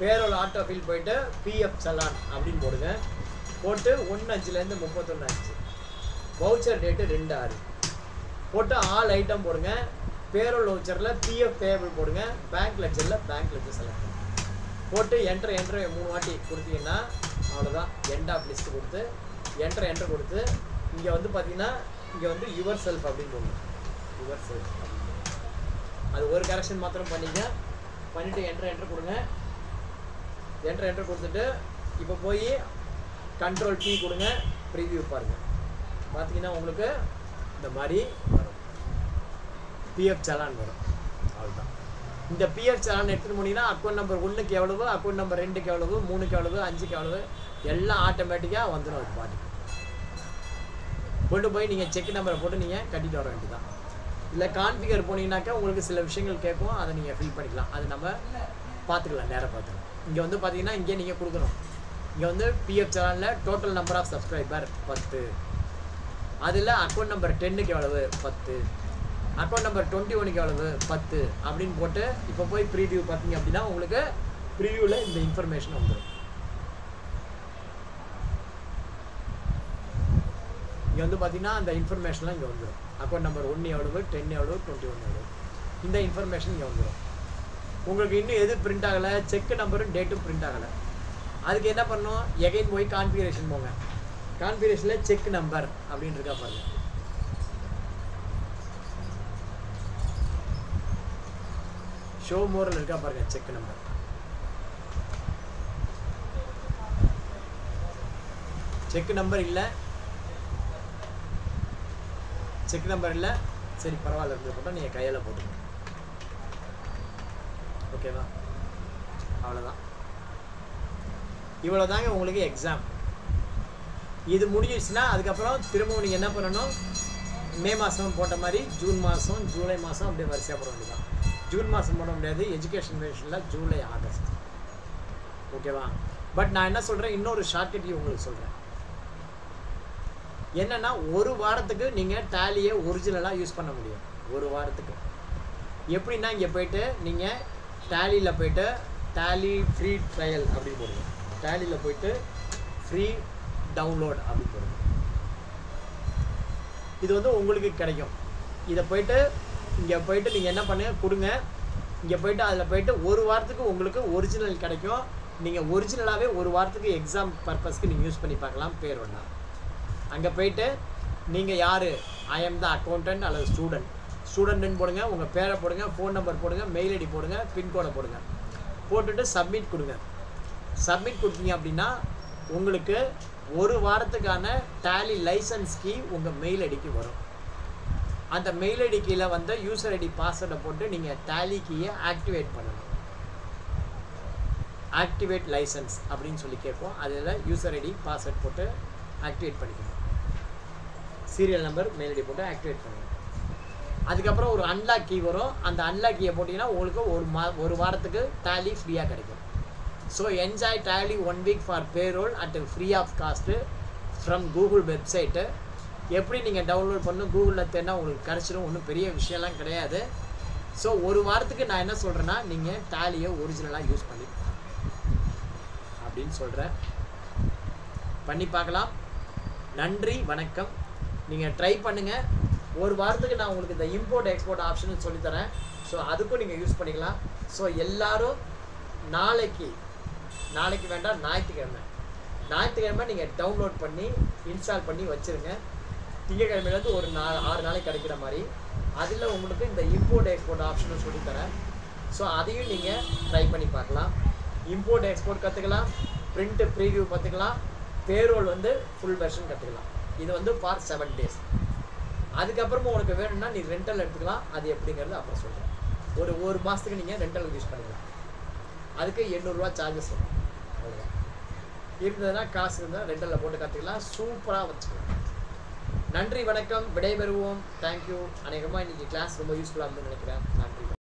payroll auto fill போயிட்டு பிஎஃப் சலான் அப்படின்னு போடுங்க. போட்டு ஒன்று அஞ்சுலேருந்து முப்பத்தொன்று அஞ்சு வவுச்சர் டேட்டு ரெண்டு ஆறு போட்டு ஆல் ஐட்டம் போடுங்க. பேரோல் வவுச்சரில் பிஎஃப் பேபிள் போடுங்க. பேங்க் லெக்சரில் பேங்க் லெக்சர் செலக்ட் பண்ணுங்க போட்டு என்ட்ரு என்ட்ரு மூணு வாட்டி கொடுத்தீங்கன்னா அவ்வளோதான் எண்ட் ஆஃப் லிஸ்ட்டு கொடுத்து என்ட்ரு என்ட்ரு கொடுத்து இங்கே வந்து பார்த்தீங்கன்னா இங்கே வந்து யுவர் செல்ஃப் அப்படின்னு போடணும் யுவர் செல்ஃப் அது ஒரு கரெக்ஷன் மாத்திரம் பண்ணிங்க. பண்ணிவிட்டு என்ட்ரு என்ட்ரு கொடுங்க. என்ட்ரு என்ட்ரு கொடுத்துட்டு இப்போ போய் கண்ட்ரோல் P கொடுங்க ப்ரிவியூ பாருங்க. பார்த்தீங்கன்னா உங்களுக்கு இந்த மாதிரி வரும். பிஎஃப் சலான் வரும். அவ்வளோதான் இந்த பிஎஃப் சலான் எடுத்துகிட்டு போனீங்கன்னா அக்கௌண்ட் நம்பர் ஒன்றுக்கு எவ்வளவு அக்கௌண்ட் நம்பர் ரெண்டுக்கு எவ்வளவு மூணுக்கு எவ்வளவு அஞ்சுக்கு எவ்வளவு எல்லாம் ஆட்டோமேட்டிக்காக வந்துடும் அது பாட்டுக்கு. கொண்டு போய் நீங்கள் செக் நம்பரை போட்டு நீங்கள் கட்டிட்டு வர வேண்டியதான் இல்லை கான்ஃபிகர் போனீங்கன்னாக்கா உங்களுக்கு சில விஷயங்கள் கேட்கும் அதை நீங்கள் ஃபில் பண்ணிக்கலாம். அது நம்ம பார்த்துக்கலாம் நேராக பார்த்துக்கலாம். இங்கே வந்து பார்த்தீங்கன்னா இங்கே நீங்கள் கொடுக்கணும். இங்கே வந்து பிஎஃப் சேனலில் டோட்டல் நம்பர் ஆஃப் சப்ஸ்கிரைபர் பத்து. அதில் அக்கௌண்ட் நம்பர் டென்னுக்கு எவ்வளவு? பத்து. அக்கௌண்ட் நம்பர் டுவெண்ட்டி ஒனுக்கு எவ்வளவு? பத்து. அப்படின்னு போட்டு இப்போ போய் ப்ரீவியூ பார்த்தீங்க அப்படின்னா உங்களுக்கு ப்ரீவியூவில் இந்த இன்ஃபர்மேஷன் வந்துடும் இங்கே வந்து பார்த்தீங்கன்னா அந்த இன்ஃபர்மேஷன்லாம் இங்கே வந்துடும் அக்கௌண்ட் நம்பர் ஒன்று எவ்வளவு? டென் எவ்வளவு? டுவெண்ட்டி ஒன் எவ்வளவு? இந்த இன்ஃபர்மேஷன் இங்கே வந்துடும் உங்களுக்கு இன்னும் எது பிரிண்ட் ஆகலை? செக் நம்பரும் டேட்டும் பிரிண்ட் ஆகலை. அதுக்கு என்ன பண்ணணும்? எகைன் போய் கான்ஃபிகரேஷன் போங்க. கான்ஃபிகரேஷனில் செக் நம்பர் அப்படின்னு இருக்கா பாருங்க. ஷோ மோரில் இருக்கா பாருங்க செக் நம்பர் செக் நம்பர் இல்லை. செக் நம்பர் இல்லை. சரி பரவாயில்ல. இருந்து போட்டால் நீங்கள் கையில் போட்டுக்கோங்க. ஓகேவா அவ்வளோதான் இவ்வளோ தாங்க உங்களுக்கு எக்ஸாம் இது முடிஞ்சிடுச்சுன்னா அதுக்கப்புறம் திரும்பவும் நீங்கள் என்ன பண்ணணும்? மே மாதம் போட்ட மாதிரி ஜூன் மாதம் ஜூலை மாதம் அப்படியே வரிசையாக போட வேண்டியதான் ஜூன் மாதம் போட முடியாது எஜுகேஷன் வேஷனில் ஜூலை ஆகஸ்ட். ஓகேவா பட் நான் என்ன சொல்கிறேன் இன்னொரு ஷார்ட்கட் உங்களுக்கு சொல்கிறேன் என்னென்னா ஒரு வாரத்துக்கு நீங்கள் டேலியை ஒரிஜினலாக யூஸ் பண்ண முடியும். ஒரு வாரத்துக்கு. எப்படின்னா இங்கே போயிட்டு நீங்கள் டேலியில் போயிட்டு டேலி ஃப்ரீ ட்ரையல் அப்படின்னு போடுங்க. டேலியில் போயிட்டு ஃப்ரீ டவுன்லோட் அப்படின்னு போடுங்க. இது வந்து உங்களுக்கு கிடைக்கும். இதை போயிட்டு இங்கே போயிட்டு நீங்கள் என்ன பண்ணுங்க கொடுங்க. இங்கே போயிட்டு அதில் போயிட்டு ஒரு வாரத்துக்கு உங்களுக்கு ஒரிஜினல் கிடைக்கும். நீங்கள் ஒரிஜினலாகவே ஒரு வாரத்துக்கு எக்ஸாம் பர்பஸ்க்கு நீங்கள் யூஸ் பண்ணி பார்க்கலாம் பேர் ஒன்றா அங்கே போயிட்டு நீங்கள் யார்? ஐ எம் த அக்கௌண்டன்ட் அல்லது ஸ்டூடெண்ட் ஸ்டூடெண்ட்னு போடுங்க உங்கள் பேரை போடுங்க ஃபோன் நம்பர் போடுங்க மெயில் ஐடி போடுங்க பின்கோடை போடுங்க. போட்டுட்டு சப்மிட் கொடுங்க. சப்மிட் கொடுத்தீங்க அப்படின்னா உங்களுக்கு ஒரு வாரத்துக்கான டேலி லைசன்ஸ் கீ உங்கள் மெயில் ஐடிக்கு வரும். அந்த மெயில் ஐடி கீழே வந்து யூசர் ஐடி பாஸ்வேர்டை போட்டு நீங்கள் டேலி கீயை ஆக்டிவேட் பண்ணணும். ஆக்டிவேட் லைசன்ஸ் அப்படின்னு சொல்லி கேட்போம். அதில் யூசர் ஐடி பாஸ்வேர்ட் போட்டு ஆக்டிவேட் பண்ணிக்கணும். சீரியல் நம்பர் மெயில் ஐடி போட்டு ஆக்டிவேட் பண்ணுங்கள் அதுக்கப்புறம் ஒரு அன்லாக் கீ வரும். அந்த அன்லாக் கீயை போட்டிங்கன்னா உங்களுக்கு ஒரு மா ஒரு வாரத்துக்கு டேலி ஃப்ரீயாக கிடைக்கும். So enjoy Tally one week for payroll at free of cost from Google website எப்படி நீங்கள் டவுன்லோட் பண்ணணும் கூகுளில் தேடினா உங்களுக்கு கிடச்சிடும் ஒன்றும் பெரிய விஷயம்லாம் கிடையாது. ஸோ ஒரு வாரத்துக்கு நான் என்ன சொல்கிறேன்னா நீங்கள் டேலியை ஒரிஜினலாக யூஸ் பண்ணி அப்படின்னு சொல்கிறேன் பண்ணி பார்க்கலாம். நன்றி வணக்கம். நீங்கள் ட்ரை பண்ணுங்கள் ஒரு வாரத்துக்கு நான் உங்களுக்கு இந்த இம்போர்ட் எக்ஸ்போர்ட் ஆப்ஷன் சொல்லித்தரேன். ஸோ அதுக்கும் நீங்கள் யூஸ் பண்ணிக்கலாம். ஸோ எல்லாரும் நாளைக்கு நாளைக்கு வேண்டாம் ஞாயிற்றுக்கிழமை. ஞாயிற்றுக்கிழமை நீங்கள் டவுன்லோட் பண்ணி இன்ஸ்டால் பண்ணி வச்சுருங்க. திங்கக்கிழமையிலேருந்து ஒரு நா ஆறு நாளைக்கு கிடைக்கிற மாதிரி. அதில் உங்களுக்கு இந்த இம்போர்ட் எக்ஸ்போர்ட் ஆப்ஷனும் சொல்லித்தரேன். ஸோ அதையும் நீங்கள் ட்ரை பண்ணி பார்க்கலாம். இம்போர்ட் எக்ஸ்போர்ட் கற்றுக்கலாம் பிரிண்ட்டு ப்ரீவியூ பார்த்துக்கலாம் பேரோல் வந்து ஃபுல் வெர்ஷன் கற்றுக்கலாம் இது வந்து ஃபார் செவன் டேஸ் அதுக்கப்புறமா உனக்கு வேணும்னா நீ ரெண்டல் எடுத்துக்கலாம். அது எப்படிங்கிறது அப்புறம் சொல்கிறேன் ஒரு ஒரு மாதத்துக்கு நீங்கள் ரெண்டல் யூஸ் பண்ணிக்கலாம். அதுக்கு எண்ணூறுரூவா சார்ஜஸ் வரும். அவ்வளோதான் இருந்ததுன்னா காசு இருந்தால் ரெண்டலில் போட்டு கற்றுக்கலாம் சூப்பராக வச்சுக்கலாம். நன்றி வணக்கம். விடைபெறுவோம். தேங்க்யூ அநேகமாக இன்றைக்கி கிளாஸ் ரொம்ப யூஸ்ஃபுல்லாக இருந்துன்னு நினைக்கிறேன். நன்றி.